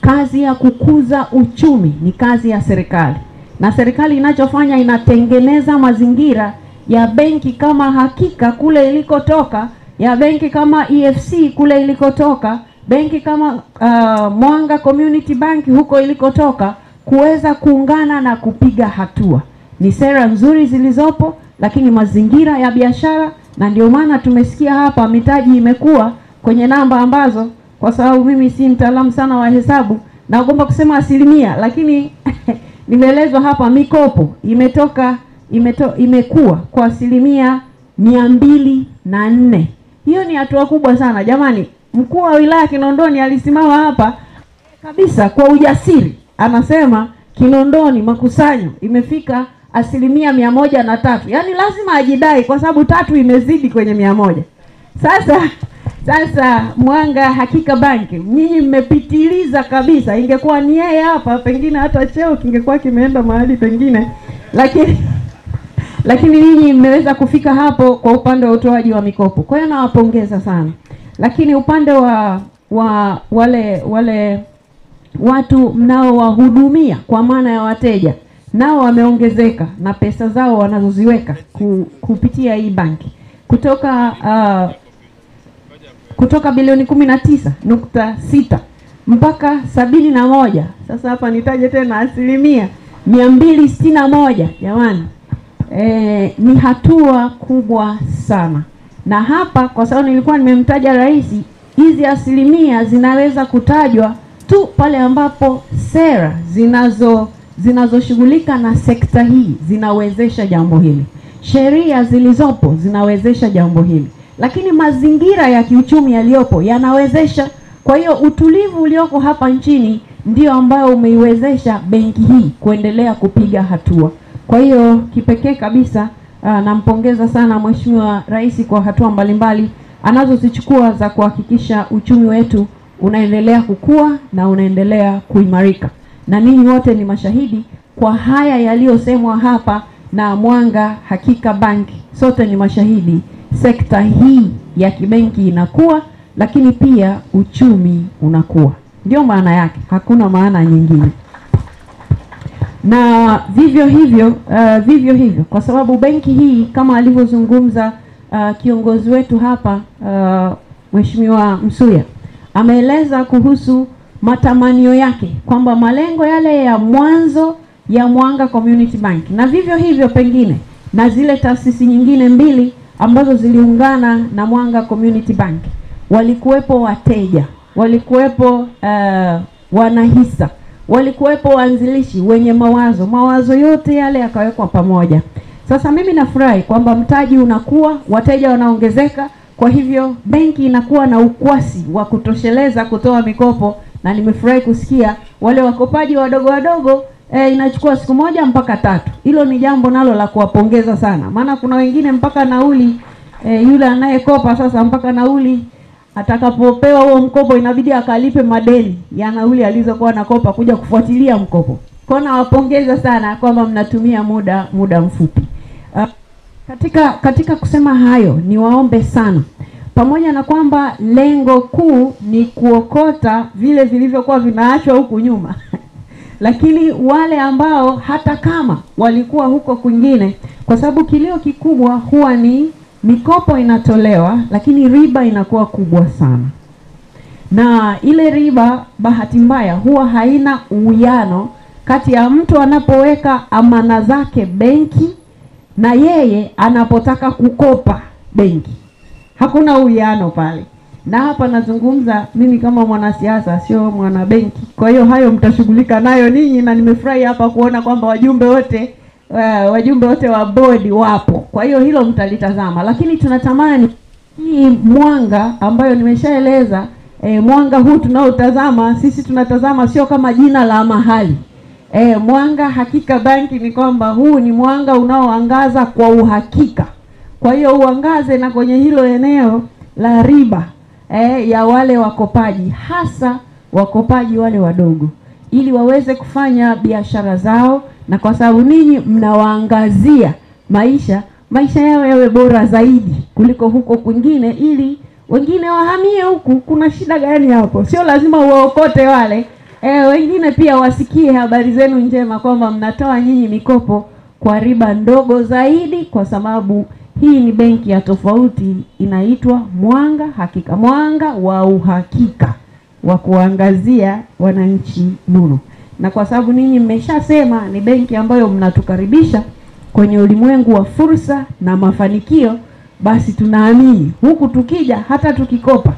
kazi ya kukuza uchumi ni kazi ya serikali, na serikali inachofanya inatengeneza mazingira ya benki kama Hakika kule ilikotoka, ya benki kama EFC kule ilikotoka, benki kama uh, Mwanga Community Bank huko ilikotoka kuweza kuungana na kupiga hatua. Ni sera nzuri zilizopo, lakini mazingira ya biashara, na ndio maana tumesikia hapa mitaji imekuwa kwenye namba ambazo, kwa sababu mimi si mtaalamu sana wa hesabu, naogopa kusema asilimia, lakini nimeelezwa hapa mikopo imetoka imeto, imekuwa kwa asilimia mia mbili na nne. Hiyo ni hatua kubwa sana jamani. Mkuu wa wilaya Kinondoni alisimama hapa kabisa kwa ujasiri anasema Kinondoni makusanyo imefika asilimia mia moja na tatu. Yaani lazima ajidai kwa sababu tatu imezidi kwenye mia moja. Sasa sasa Mwanga Hakika Bank nyinyi mmepitiliza kabisa. Ingekuwa ni yeye hapa, pengine hata cheo kingekuwa kimeenda mahali pengine, lakini lakini ninyi mmeweza kufika hapo kwa upande wa utoaji wa mikopo. Kwa hiyo nawapongeza sana, lakini upande wa wa wale wale watu mnaowahudumia kwa maana ya wateja nao wameongezeka na pesa zao wanazoziweka ku, kupitia hii banki kutoka uh, kutoka bilioni kumi na tisa nukta sita mpaka sabini na moja. Sasa hapa nitaje tena asilimia mia mbili sitini na moja. Jamani, e, ni hatua kubwa sana, na hapa kwa sababu nilikuwa nimemtaja rais, hizi asilimia zinaweza kutajwa tu pale ambapo sera zinazo zinazoshughulika na sekta hii zinawezesha jambo hili, sheria zilizopo zinawezesha jambo hili, lakini mazingira ya kiuchumi yaliyopo yanawezesha. Kwa hiyo utulivu ulioko hapa nchini ndio ambayo umeiwezesha benki hii kuendelea kupiga hatua. Kwa hiyo kipekee kabisa uh, nampongeza sana Mheshimiwa Rais kwa hatua mbalimbali anazozichukua za kuhakikisha uchumi wetu unaendelea kukua na unaendelea kuimarika, na ninyi wote ni mashahidi kwa haya yaliyosemwa hapa na Mwanga Hakika Bank. Sote ni mashahidi, sekta hii ya kibenki inakuwa, lakini pia uchumi unakuwa. Ndio maana yake, hakuna maana nyingine na vivyo hivyo uh, vivyo hivyo kwa sababu benki hii kama alivyozungumza uh, kiongozi wetu hapa uh, Mheshimiwa Msuya ameeleza kuhusu matamanio yake kwamba malengo yale ya mwanzo ya Mwanga Community Bank na vivyo hivyo pengine na zile taasisi nyingine mbili ambazo ziliungana na Mwanga Community Bank walikuwepo wateja, walikuwepo uh, wanahisa walikuwepo waanzilishi wenye mawazo, mawazo yote yale yakawekwa pamoja. Sasa mimi nafurahi kwamba mtaji unakuwa, wateja wanaongezeka, kwa hivyo benki inakuwa na ukwasi wa kutosheleza kutoa mikopo, na nimefurahi kusikia wale wakopaji wadogo wadogo e, inachukua siku moja mpaka tatu. Hilo ni jambo nalo la kuwapongeza sana, maana kuna wengine mpaka nauli e, yule anayekopa sasa mpaka nauli atakapopewa huo mkopo inabidi akalipe madeni ya nauli alizokuwa nakopa kuja kufuatilia mkopo. Kwa nawapongeza sana kwamba mnatumia muda muda mfupi. Uh, katika katika kusema hayo niwaombe sana, pamoja na kwamba lengo kuu ni kuokota vile vilivyokuwa vinaachwa huku nyuma lakini wale ambao hata kama walikuwa huko kwingine, kwa sababu kilio kikubwa huwa ni mikopo inatolewa lakini riba inakuwa kubwa sana, na ile riba bahati mbaya huwa haina uwiano kati ya mtu anapoweka amana zake benki na yeye anapotaka kukopa benki. Hakuna uwiano pale, na hapa nazungumza mimi kama mwanasiasa, sio mwana benki. Kwa hiyo hayo mtashughulika nayo ninyi, na nimefurahi hapa kuona kwamba wajumbe wote uh, wajumbe wote wa bodi wapo. Kwa hiyo hilo mtalitazama, lakini tunatamani hii mwanga ambayo nimeshaeleza e, mwanga huu tunaotazama sisi tunatazama sio kama jina la mahali e, mwanga hakika banki ni kwamba huu ni mwanga unaoangaza kwa uhakika. Kwa hiyo uangaze na kwenye hilo eneo la riba e, ya wale wakopaji, hasa wakopaji wale wadogo, ili waweze kufanya biashara zao, na kwa sababu ninyi mnawaangazia maisha maisha yao yawe bora zaidi kuliko huko kwingine, ili wengine wahamie huku. Kuna shida gani hapo? Sio lazima uwaokote wale e, wengine pia wasikie habari zenu njema kwamba mnatoa nyinyi mikopo kwa riba ndogo zaidi, kwa sababu hii ni benki ya tofauti, inaitwa Mwanga Hakika, mwanga wa uhakika wa kuangazia wananchi nuru. Na kwa sababu ninyi mmeshasema ni benki ambayo mnatukaribisha kwenye ulimwengu wa fursa na mafanikio, basi tunaamini huku tukija, hata tukikopa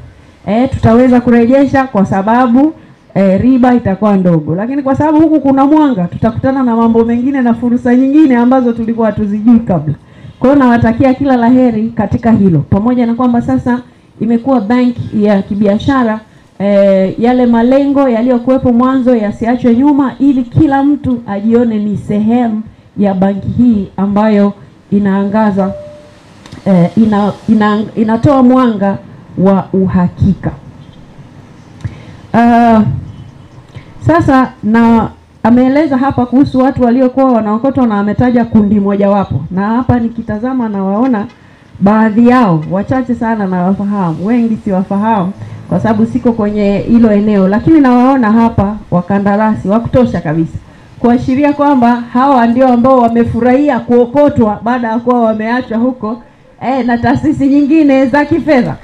e, tutaweza kurejesha kwa sababu e, riba itakuwa ndogo, lakini kwa sababu huku kuna mwanga, tutakutana na mambo mengine na fursa nyingine ambazo tulikuwa hatuzijui kabla. Kwa hiyo nawatakia kila la heri katika hilo, pamoja na kwamba sasa imekuwa benki ya kibiashara e, yale malengo yaliyokuwepo mwanzo yasiachwe nyuma, ili kila mtu ajione ni sehemu ya banki hii ambayo inaangaza eh, ina, ina, inatoa mwanga wa uhakika. Uh, sasa na ameeleza hapa kuhusu watu waliokuwa wanaokotwa na ametaja kundi mojawapo, na hapa nikitazama nawaona baadhi yao wachache sana nawafahamu, wengi siwafahamu kwa sababu siko kwenye hilo eneo, lakini nawaona hapa wakandarasi wa kutosha kabisa. Kuashiria kwamba hawa ndio ambao wamefurahia kuokotwa baada ya kuwa wameachwa huko eh, na taasisi nyingine za kifedha.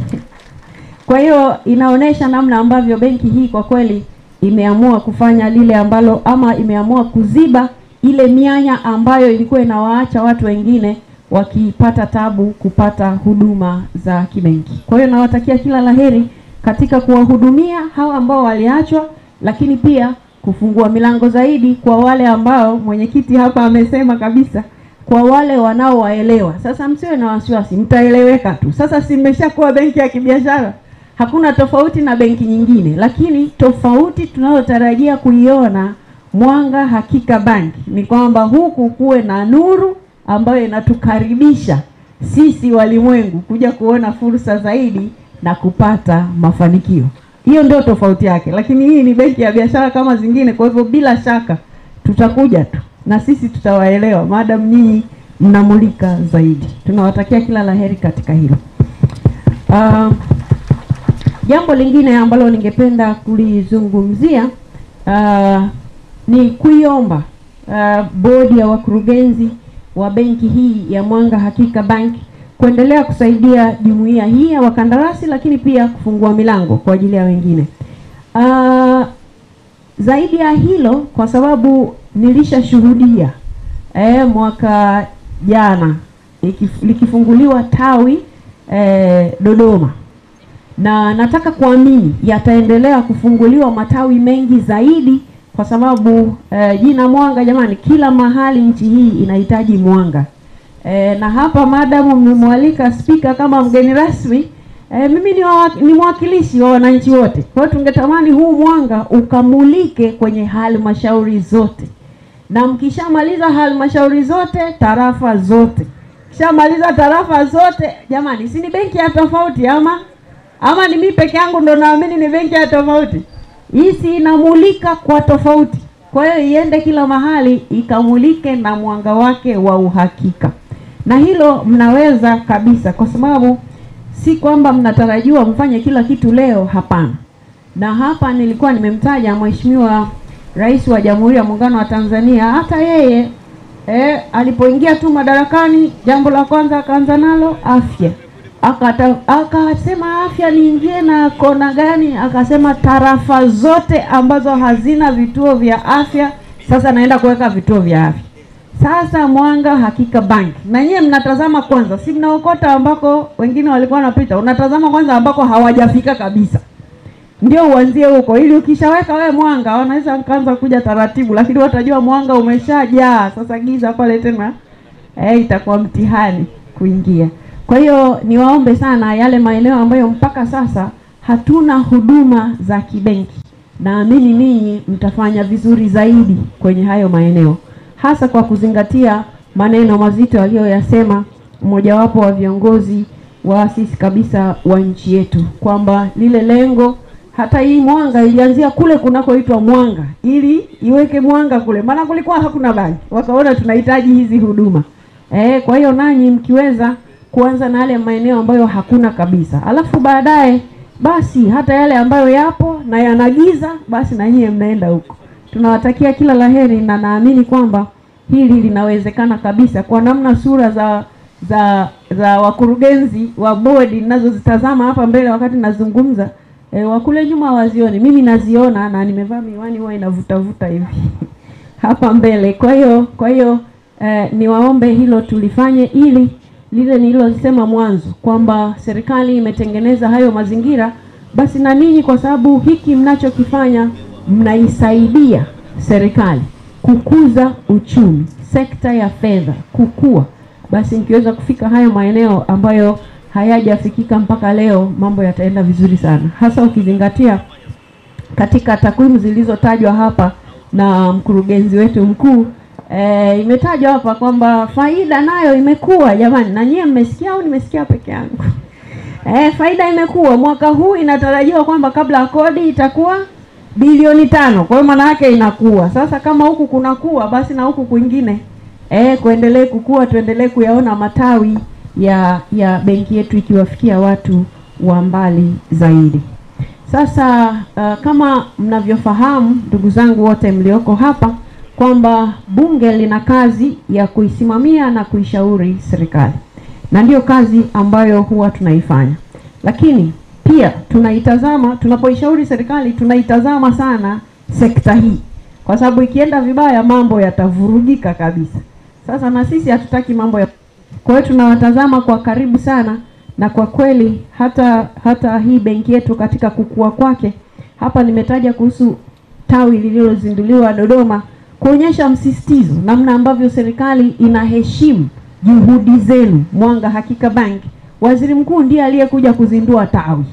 Kwa hiyo inaonyesha namna ambavyo benki hii kwa kweli imeamua kufanya lile ambalo ama imeamua kuziba ile mianya ambayo ilikuwa inawaacha watu wengine wakipata tabu kupata huduma za kibenki. Kwa hiyo nawatakia kila la heri katika kuwahudumia hawa ambao waliachwa, lakini pia kufungua milango zaidi kwa wale ambao mwenyekiti hapa amesema kabisa, kwa wale wanaowaelewa. Sasa msiwe na wasiwasi, mtaeleweka tu. Sasa si mmeshakuwa benki ya kibiashara, hakuna tofauti na benki nyingine, lakini tofauti tunayotarajia kuiona Mwanga Hakika Bank ni kwamba huku kuwe na nuru ambayo inatukaribisha sisi walimwengu kuja kuona fursa zaidi na kupata mafanikio. Hiyo ndio tofauti yake, lakini hii ni benki ya biashara kama zingine. Kwa hivyo bila shaka tutakuja tu na sisi tutawaelewa, madam nyinyi mnamulika zaidi. Tunawatakia kila la heri katika hilo. Uh, jambo lingine ambalo ningependa kulizungumzia uh, ni kuiomba uh, bodi ya wakurugenzi wa benki hii ya Mwanga Hakika Bank kuendelea kusaidia jumuiya hii ya wakandarasi, lakini pia kufungua milango kwa ajili ya wengine. Uh, zaidi ya hilo, kwa sababu nilishashuhudia eh, mwaka jana likifunguliwa tawi eh, Dodoma na nataka kuamini yataendelea kufunguliwa matawi mengi zaidi kwa sababu eh, jina Mwanga jamani, kila mahali nchi hii inahitaji mwanga. Eh, na hapa madamu mmemwalika spika kama mgeni rasmi. Eh, mimi ni, wa, ni mwakilishi wa wananchi wote. Kwa hiyo tungetamani huu mwanga ukamulike kwenye halmashauri zote, na mkishamaliza halmashauri zote, tarafa zote, kishamaliza tarafa zote, jamani, si ni benki ya tofauti ama? Ama ni mimi peke yangu ndo naamini ni benki ya tofauti? Hii si inamulika kwa tofauti. Kwa hiyo iende kila mahali ikamulike na mwanga wake wa uhakika, na hilo mnaweza kabisa, kwa sababu si kwamba mnatarajiwa mfanye kila kitu leo. Hapana. Na hapa nilikuwa nimemtaja Mheshimiwa Rais wa Jamhuri ya Muungano wa Tanzania, hata yeye eh, alipoingia tu madarakani, jambo la kwanza akaanza nalo afya akata akasema afya niingie na kona gani? Akasema tarafa zote ambazo hazina vituo vya afya, sasa naenda kuweka vituo vya afya. Sasa Mwanga Hakika Bank, na nyie mnatazama kwanza, si mnaokota ambako wengine walikuwa wanapita, unatazama kwanza ambako hawajafika kabisa, ndio uanzie huko, ili ukishaweka wewe mwanga wanaweza kaanza kuja taratibu, lakini watajua mwanga umeshajaa. Sasa giza pale tena, eh, itakuwa mtihani kuingia. Kwa hiyo niwaombe sana yale maeneo ambayo mpaka sasa hatuna huduma za kibenki, naamini ninyi mtafanya vizuri zaidi kwenye hayo maeneo, hasa kwa kuzingatia maneno mazito aliyoyasema mmojawapo wa viongozi waasisi kabisa wa nchi yetu, kwamba lile lengo hata hii Mwanga ilianzia kule kunakoitwa Mwanga ili iweke mwanga kule, maana kulikuwa hakuna bali, wakaona tunahitaji hizi huduma eh. Kwa hiyo nanyi mkiweza kuanza na yale maeneo ambayo hakuna kabisa, alafu baadaye basi hata yale ambayo yapo na yanagiza, basi na nyie mnaenda huko. Tunawatakia kila la heri na naamini kwamba hili linawezekana kabisa kwa namna sura za za za wakurugenzi wa bodi ninazozitazama hapa mbele wakati nazungumza. E, wakule nyuma wazioni, mimi naziona na nimevaa miwani huwa inavutavuta hivi hapa mbele. Kwa hiyo kwa hiyo e, niwaombe hilo tulifanye ili lile nililosema mwanzo kwamba serikali imetengeneza hayo mazingira, basi na ninyi kwa sababu hiki mnachokifanya mnaisaidia serikali kukuza uchumi, sekta ya fedha kukua, basi mkiweza kufika hayo maeneo ambayo hayajafikika mpaka leo, mambo yataenda vizuri sana, hasa ukizingatia katika takwimu zilizotajwa hapa na mkurugenzi wetu mkuu. E, imetajwa hapa kwamba faida nayo imekuwa jamani, na nyie mmesikia au nimesikia peke yangu? E, faida imekuwa mwaka huu inatarajiwa kwamba kabla ya kodi itakuwa bilioni tano. Kwa hiyo maana yake inakuwa sasa, kama huku kunakuwa basi na huku kwingine e, kuendelee kukua, tuendelee kuyaona matawi ya ya benki yetu ikiwafikia watu wa mbali zaidi. Sasa uh, kama mnavyofahamu ndugu zangu wote mlioko hapa kwamba bunge lina kazi ya kuisimamia na kuishauri serikali, na ndiyo kazi ambayo huwa tunaifanya, lakini pia tunaitazama, tunapoishauri serikali tunaitazama sana sekta hii, kwa sababu ikienda vibaya mambo yatavurugika kabisa. Sasa na sisi hatutaki mambo ya, kwa hiyo tunawatazama kwa karibu sana na kwa kweli hata hata hii benki yetu katika kukua kwake, hapa nimetaja kuhusu tawi lililozinduliwa Dodoma, kuonyesha msisitizo namna ambavyo serikali inaheshimu juhudi zenu. Mwanga Hakika Bank. Waziri mkuu ndiye aliyekuja kuzindua tawi,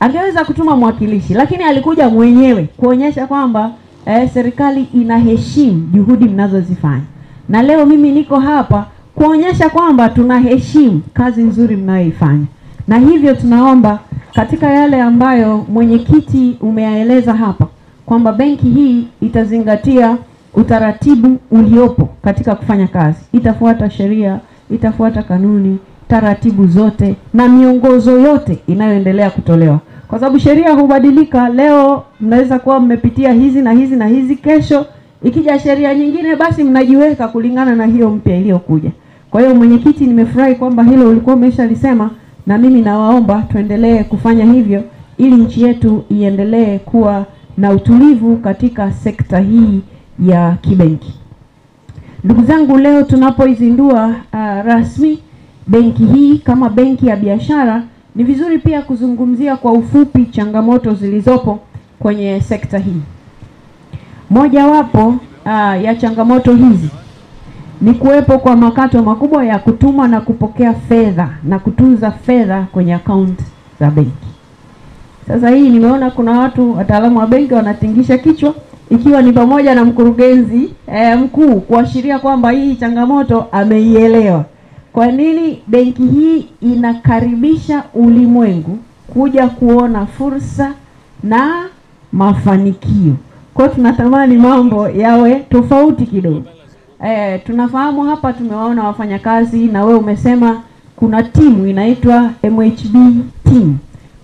angeweza kutuma mwakilishi, lakini alikuja mwenyewe kuonyesha kwamba eh, serikali inaheshimu juhudi mnazozifanya, na leo mimi niko hapa kuonyesha kwamba tunaheshimu kazi nzuri mnayoifanya, na hivyo tunaomba katika yale ambayo mwenyekiti umeyaeleza hapa kwamba benki hii itazingatia utaratibu uliopo katika kufanya kazi, itafuata sheria, itafuata kanuni, taratibu zote na miongozo yote inayoendelea kutolewa, kwa sababu sheria hubadilika. Leo mnaweza kuwa mmepitia hizi na hizi na hizi, kesho ikija sheria nyingine, basi mnajiweka kulingana na hiyo mpya iliyokuja. Kwa hiyo mwenyekiti, nimefurahi kwamba hilo ulikuwa umeshalisema, na mimi nawaomba tuendelee kufanya hivyo ili nchi yetu iendelee kuwa na utulivu katika sekta hii ya kibenki. Ndugu zangu, leo tunapoizindua uh, rasmi benki hii kama benki ya biashara, ni vizuri pia kuzungumzia kwa ufupi changamoto zilizopo kwenye sekta hii. Mojawapo uh, ya changamoto hizi ni kuwepo kwa makato makubwa ya kutuma na kupokea fedha na kutunza fedha kwenye akaunti za benki. Sasa hii nimeona kuna watu wataalamu wa benki wanatingisha kichwa, ikiwa ni pamoja na mkurugenzi eh, mkuu kuashiria kwamba hii changamoto ameielewa. Kwa nini benki hii inakaribisha ulimwengu kuja kuona fursa na mafanikio. Kwa tunatamani mambo yawe tofauti kidogo. Eh, tunafahamu hapa tumewaona wafanyakazi na we umesema kuna timu inaitwa MHB team.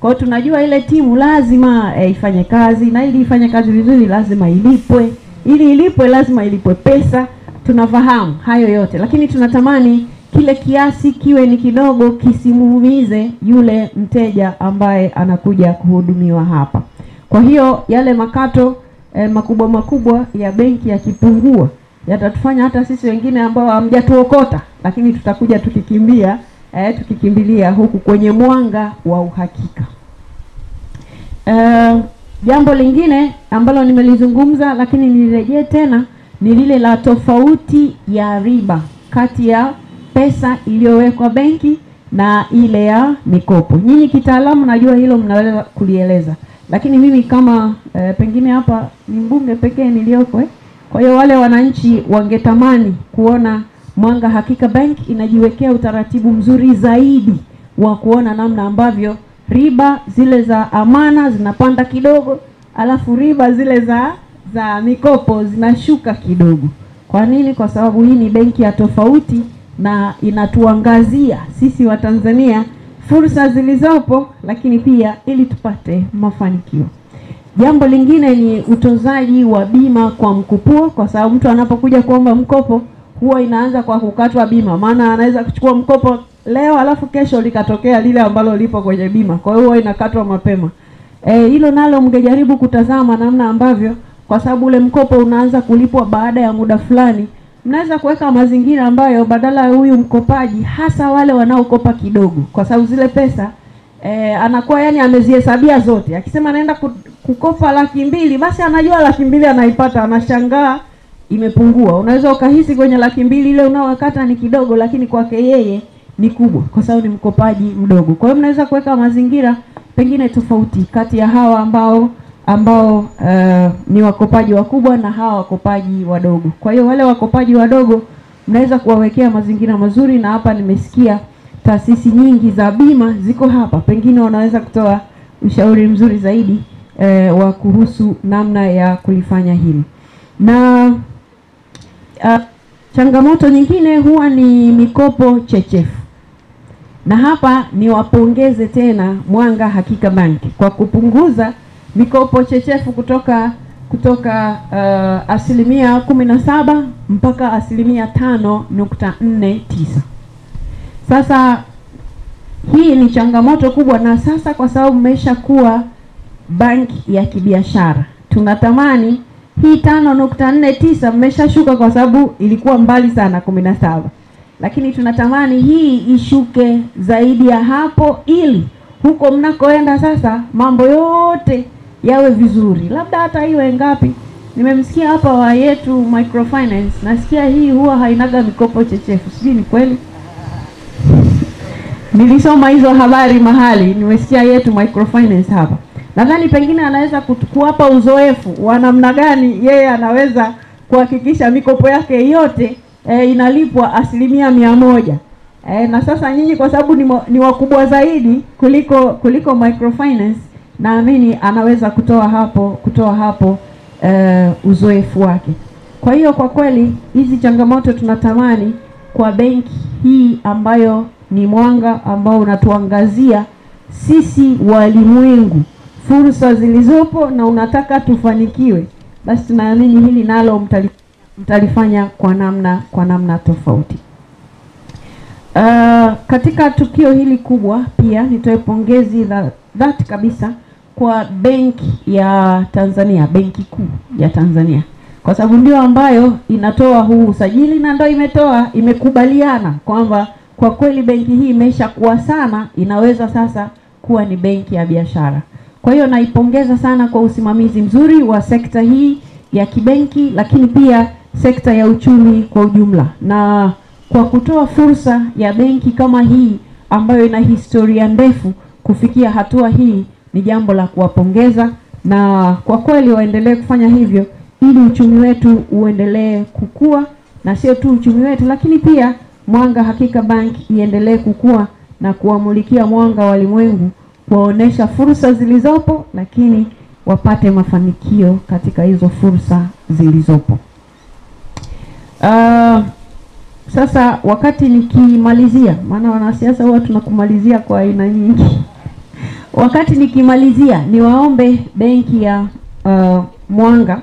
Kwa hiyo tunajua ile timu lazima eh, ifanye kazi na ili ifanye kazi vizuri lazima ilipwe. Ili ilipwe lazima ilipwe pesa. Tunafahamu hayo yote, lakini tunatamani kile kiasi kiwe ni kidogo, kisimuumize yule mteja ambaye anakuja kuhudumiwa hapa. Kwa hiyo yale makato eh, makubwa makubwa ya benki yakipungua yatatufanya hata sisi wengine ambao hamjatuokota, lakini tutakuja tukikimbia eh, tukikimbilia huku kwenye mwanga wa uhakika. Eh, jambo lingine ambalo nimelizungumza lakini nirejee tena ni lile la tofauti ya riba kati ya pesa iliyowekwa benki na ile ya mikopo. Nyinyi kitaalamu najua hilo mnaweza kulieleza, lakini mimi kama eh, pengine hapa ni mbunge pekee niliyoko eh. Kwa hiyo wale wananchi wangetamani kuona Mwanga Hakika Bank inajiwekea utaratibu mzuri zaidi wa kuona namna ambavyo riba zile za amana zinapanda kidogo, alafu riba zile za za mikopo zinashuka kidogo. Kwa nini? Kwa sababu hii ni benki ya tofauti na inatuangazia sisi wa Tanzania fursa zilizopo, lakini pia ili tupate mafanikio. Jambo lingine ni utozaji wa bima kwa mkupuo, kwa sababu mtu anapokuja kuomba mkopo huwa inaanza kwa kukatwa bima, maana anaweza kuchukua mkopo leo alafu kesho likatokea lile ambalo lipo kwenye bima, kwa hiyo huwa inakatwa mapema. Eh, hilo nalo mngejaribu kutazama namna ambavyo, kwa sababu ule mkopo unaanza kulipwa baada ya muda fulani, mnaweza kuweka mazingira ambayo badala ya huyu mkopaji, hasa wale wanaokopa kidogo, kwa sababu zile pesa e, anakuwa yani amezihesabia zote. Akisema anaenda kukopa laki mbili, basi anajua laki mbili anaipata, anashangaa imepungua. Unaweza ukahisi kwenye laki mbili ile unaowakata ni kidogo, lakini kwake yeye ni kubwa, kwa sababu ni mkopaji mdogo. Kwa hiyo mnaweza kuweka mazingira pengine tofauti kati ya hawa ambao ambao uh, ni wakopaji wakubwa na hawa wakopaji wadogo. Kwa hiyo wale wakopaji wadogo mnaweza kuwawekea mazingira mazuri, na hapa nimesikia taasisi nyingi za bima ziko hapa, pengine wanaweza kutoa ushauri mzuri zaidi eh, wa kuhusu namna ya kulifanya hili na uh, changamoto nyingine huwa ni mikopo chechefu, na hapa niwapongeze tena Mwanga Hakika Bank kwa kupunguza mikopo chechefu kutoka kutoka uh, asilimia kumi na saba mpaka asilimia tano nukta nne tisa. Sasa hii ni changamoto kubwa, na sasa kwa sababu mmeshakuwa banki ya kibiashara, tunatamani hii tano nukta nne tisa mmeshashuka kwa sababu ilikuwa mbali sana kumi na saba. lakini tunatamani hii ishuke zaidi ya hapo, ili huko mnakoenda sasa mambo yote yawe vizuri. Labda hata iwe ngapi? Nimemsikia hapa wa yetu microfinance, nasikia hii huwa hainaga mikopo chechefu, sijui ni kweli? Nilisoma hizo habari mahali, nimesikia yetu microfinance hapa. Nadhani pengine anaweza kuwapa uzoefu wa namna gani yeye anaweza kuhakikisha mikopo yake yote e, inalipwa asilimia mia moja. E, na sasa nyinyi kwa sababu ni, ni wakubwa zaidi kuliko kuliko microfinance, naamini anaweza kutoa hapo kutoa hapo e, uzoefu wake. Kwa hiyo kwa kweli hizi changamoto tunatamani kwa benki hii ambayo ni mwanga ambao unatuangazia sisi walimwengu fursa zilizopo na unataka tufanikiwe, basi tunaamini hili nalo mtali, mtalifanya kwa namna kwa namna tofauti. Uh, katika tukio hili kubwa pia nitoe pongezi dhati kabisa kwa benki ya Tanzania, benki kuu ya Tanzania, kwa sababu ndio ambayo inatoa huu usajili na ndio imetoa imekubaliana kwamba kwa kweli benki hii imeshakuwa sana, inaweza sasa kuwa ni benki ya biashara. Kwa hiyo naipongeza sana kwa usimamizi mzuri wa sekta hii ya kibenki, lakini pia sekta ya uchumi kwa ujumla. Na kwa kutoa fursa ya benki kama hii ambayo ina historia ndefu kufikia hatua hii ni jambo la kuwapongeza, na kwa kweli waendelee kufanya hivyo ili uchumi wetu uendelee kukua, na sio tu uchumi wetu, lakini pia Mwanga Hakika Bank iendelee kukua na kuwamulikia mwanga walimwengu, kuwaonesha fursa zilizopo, lakini wapate mafanikio katika hizo fursa zilizopo. Uh, sasa wakati nikimalizia, maana wanasiasa huwa tunakumalizia kwa aina nyingi. Wakati nikimalizia, niwaombe benki ya uh, Mwanga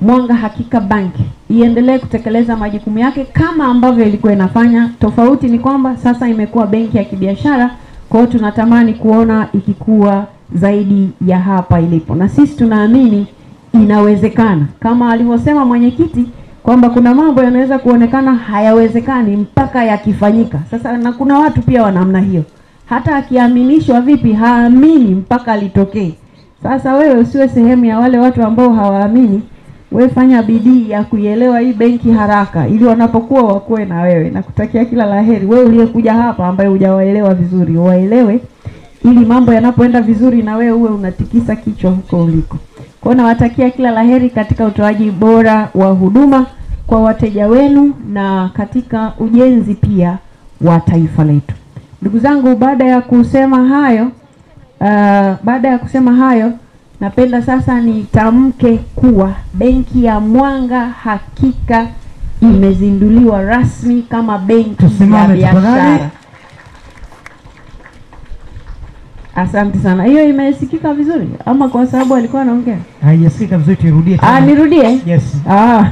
Mwanga Hakika Bank iendelee kutekeleza majukumu yake kama ambavyo ilikuwa inafanya. Tofauti ni kwamba sasa imekuwa benki ya kibiashara, kwa hiyo tunatamani kuona ikikuwa zaidi ya hapa ilipo, na sisi tunaamini inawezekana, kama alivyosema mwenyekiti kwamba kuna mambo yanaweza kuonekana hayawezekani mpaka yakifanyika. Sasa na kuna watu pia wa namna hiyo, hata akiaminishwa vipi haamini mpaka litokee. Sasa wewe usiwe sehemu ya wale watu ambao hawaamini. Wewe fanya bidii ya kuielewa hii benki haraka, ili wanapokuwa wakuwe na wewe. Nakutakia kila la heri wewe uliyekuja hapa ambaye hujawaelewa vizuri, waelewe ili mambo yanapoenda vizuri na wewe uwe unatikisa kichwa huko uliko. Kwa hiyo nawatakia kila la heri katika utoaji bora wa huduma kwa wateja wenu na katika ujenzi pia wa taifa letu. Ndugu zangu, baada ya kusema hayo uh, baada ya kusema hayo napenda sasa nitamke kuwa benki ya Mwanga hakika imezinduliwa rasmi kama benki ya biashara. Asante sana. Hiyo imesikika vizuri ama kwa sababu alikuwa anaongea? Haijasikika vizuri, tuirudie Ah, nirudie? Yes. Ah.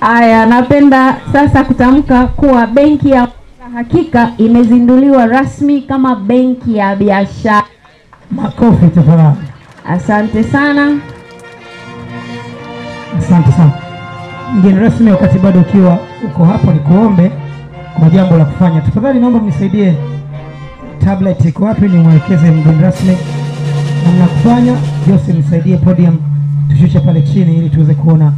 Aya, napenda sasa kutamka kuwa benki ya Mwanga hakika imezinduliwa rasmi kama benki ya biashara. Makofi tafadhali. Asante sana. Asante sana mgeni rasmi, wakati bado ukiwa uko hapo, ni kuombe kwa jambo la kufanya. Tafadhali naomba mnisaidie, tablet iko wapi? Nimwelekeze mgeni rasmi namna kufanya. Jose, nisaidie podium, tushushe pale chini ili tuweze kuona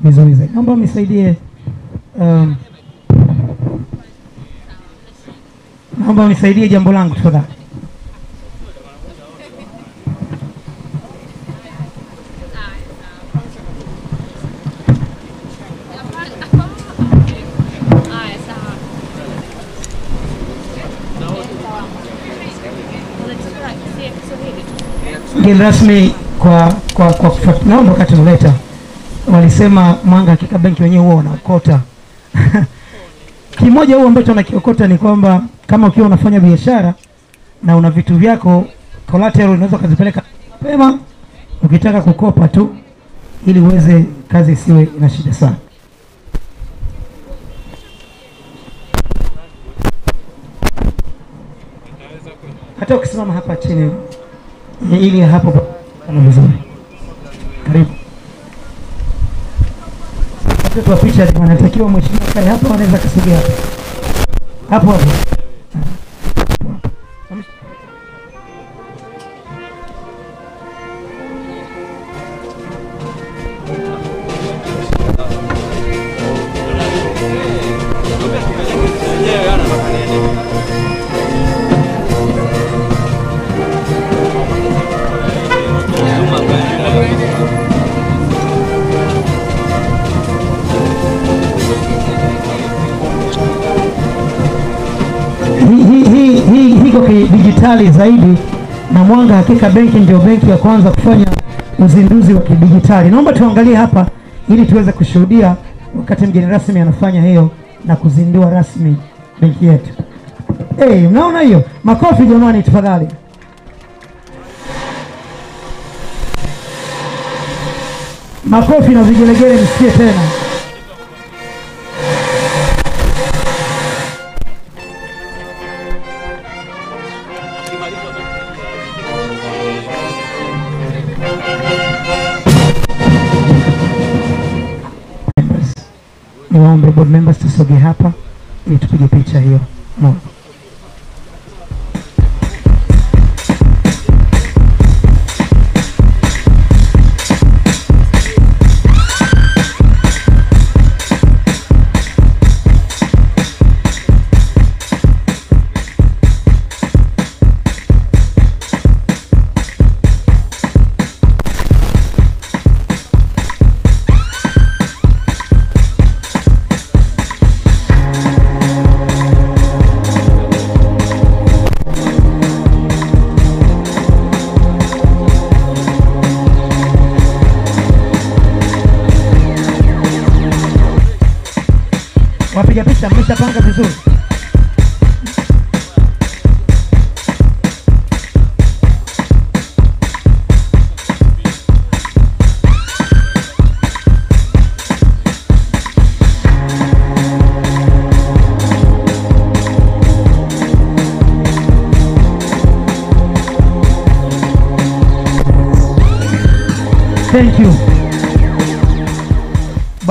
vizuri zaidi. Naomba mnisaidie um, naomba mnisaidie jambo langu tafadhali. Mgeni rasmi kwa kwa kwa naomba wakati mleta walisema Mwanga Hakika Benki wenyewe huwa wanaokota kimoja huo ambacho wanakiokota ni kwamba kama ukiwa unafanya biashara na una vitu vyako collateral, unaweza ukazipeleka pema ukitaka kukopa tu, ili uweze kazi isiwe na shida sana. Hata ukisimama hapa chini ili hapo vizuri. Karibu. Watoto wa picha anatakiwa mheshimiwa kae hapo, anaweza kasogea hapo hapo hapo. Zaidi, na Mwanga Hakika Benki ndio benki ya kwanza kufanya uzinduzi wa kidijitali. Naomba tuangalie hapa ili tuweze kushuhudia wakati mgeni rasmi anafanya hiyo na kuzindua rasmi benki yetu. Hey, mnaona hiyo? Makofi jamani, tafadhali. Makofi na vigelegele msikie tena. Members hapa ili tupige picha hiyo moja.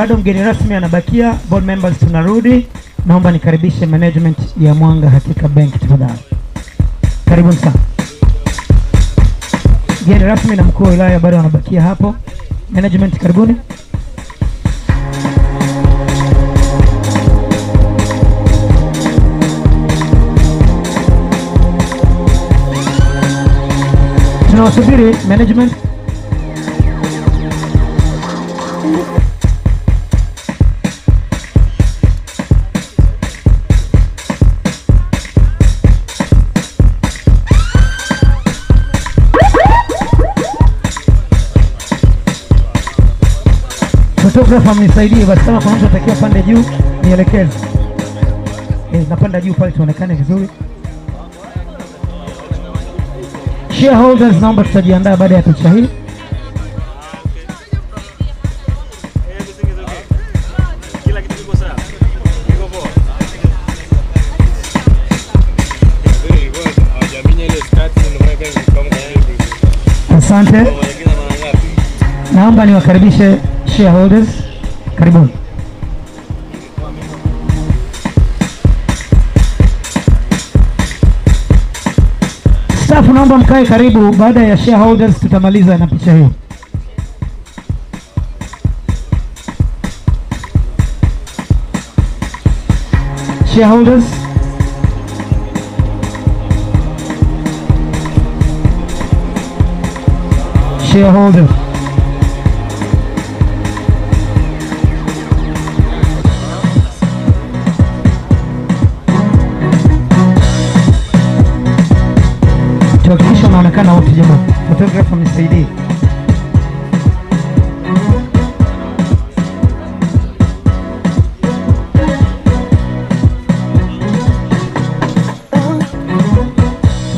Bado mgeni rasmi anabakia, board members tunarudi. Naomba nikaribishe management ya Mwanga Hakika Bank tafadhali. Karibuni sana. Mgeni rasmi na mkuu wa wilaya bado anabakia hapo. Management karibuni. Tunawasubiri management. Photographer mnisaidie basi, kama kuna mtu atakiwa pande juu nielekeze. Eh, napanda juu pale tuonekane vizuri. Shareholders, naomba tutajiandaa baada ya picha hii. Asante. Naomba niwakaribishe shareholders. Karibuni. Staff naomba mkae karibu, baada ya shareholders tutamaliza na picha hiyo. Shareholders. Shareholders.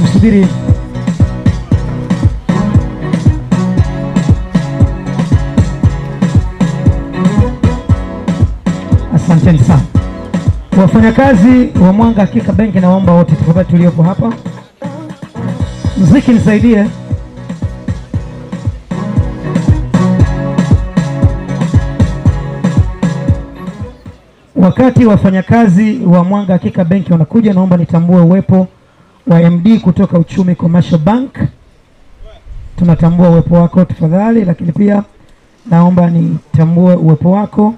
Msubiri. Asanteni sana wafanyakazi wa Mwanga Hakika Benki, naomba wote tukapate tuliopo hapa Mziki nisaidie. Wakati wafanyakazi wa Mwanga Hakika Benki wanakuja, naomba nitambue uwepo wa MD kutoka Uchumi Commercial Bank. Tunatambua uwepo wako tafadhali, lakini pia naomba nitambue uwepo wako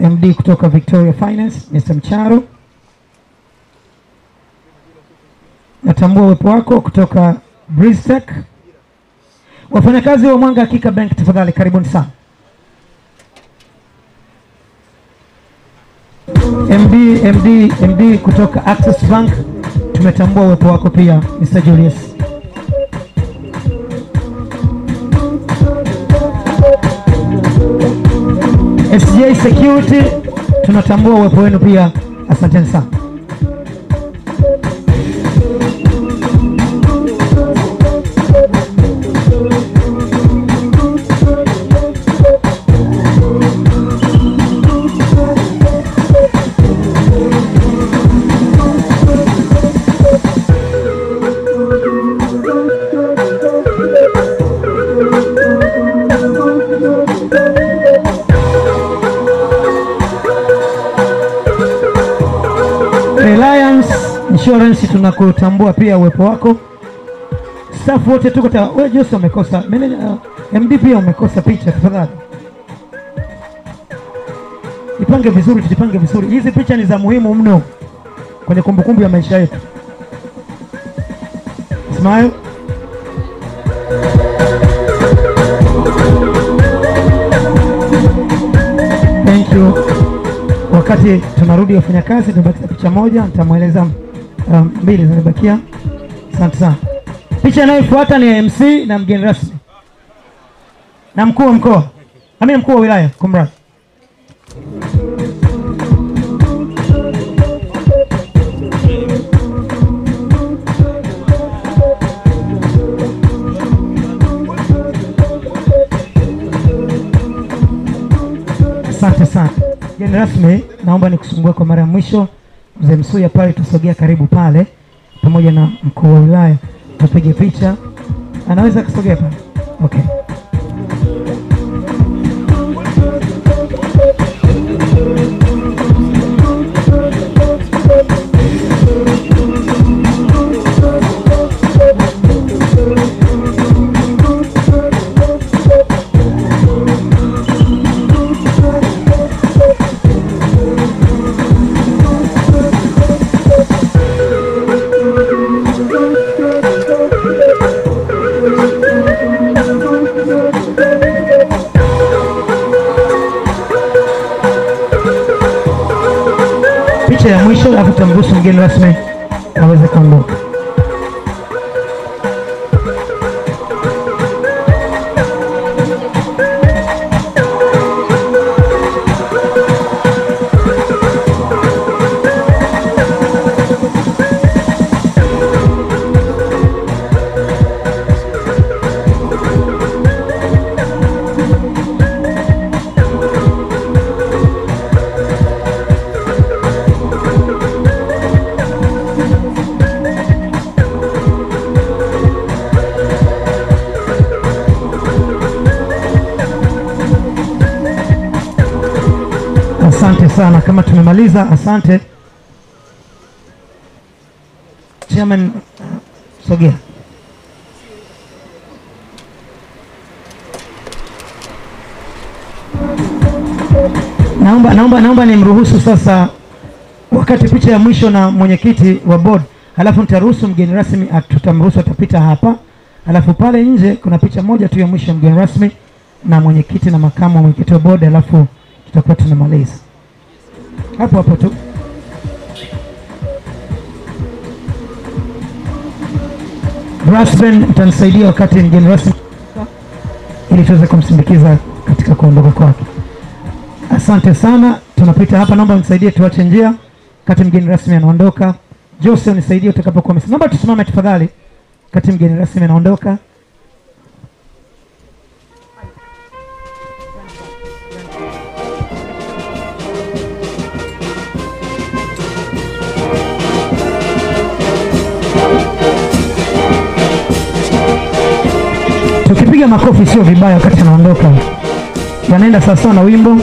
MD kutoka Victoria Finance, Mr. Mcharo. Natambua uwepo wako kutoka Bristec. Wafanyakazi wa Mwanga Hakika Bank, tafadhali karibuni sana. MD, MD, MD kutoka Access Bank, tumetambua uwepo wako pia Mr. Julius. FCA Security, tunatambua uwepo wenu pia, asanteni sana. Tunakutambua pia uwepo wako. Staff wote tuko tayari. Wewe Jose umekosa. Manager, uh, MD pia umekosa picha tafadhali. Ipange vizuri, tujipange vizuri. Hizi picha ni za muhimu mno kwenye kumbukumbu ya maisha yetu. Smile. Thank you. Wakati tunarudi wafanyakazi, tumebakiza picha moja, nitamweleza mbili zimebakia. Asante sana. Picha inayofuata ni MC na mgeni rasmi na mkuu wa mkoa, amini mkuu wa wilaya, kumradhi. Asante sana mgeni rasmi, naomba nikusumbue kwa mara ya mwisho. Mzee Msuya pale, tusogea karibu pale, pamoja na mkuu wa wilaya, tupige picha. Anaweza kusogea pale? Okay. Picha ya mwisho, alafu tutamruhusu mgeni rasmi aweze kuondoka. Sana, kama tumemaliza, asante. Chairman, sogea. Naomba, naomba, naomba nimruhusu sasa, wakati picha ya mwisho na mwenyekiti wa board, halafu nitaruhusu mgeni rasmi, tutamruhusu atapita hapa, halafu pale nje kuna picha moja tu ya mwisho, mgeni rasmi na mwenyekiti na makamu wa mwenyekiti wa board, halafu tutakuwa tunamaliza hapo hapo tu. rasen mtanisaidia wakati mgeni rasmi ili tuweze kumsindikiza katika kuondoka kwake. Asante sana, tunapita hapa. Naomba unisaidie tuache njia kati mgeni rasmi anaondoka. Jose, unisaidie utakapokuwa. Naomba tusimame tafadhali kati mgeni rasmi anaondoka. Tukipiga makofi sio vibaya wakati anaondoka, yanaenda sawasawa na wimbo.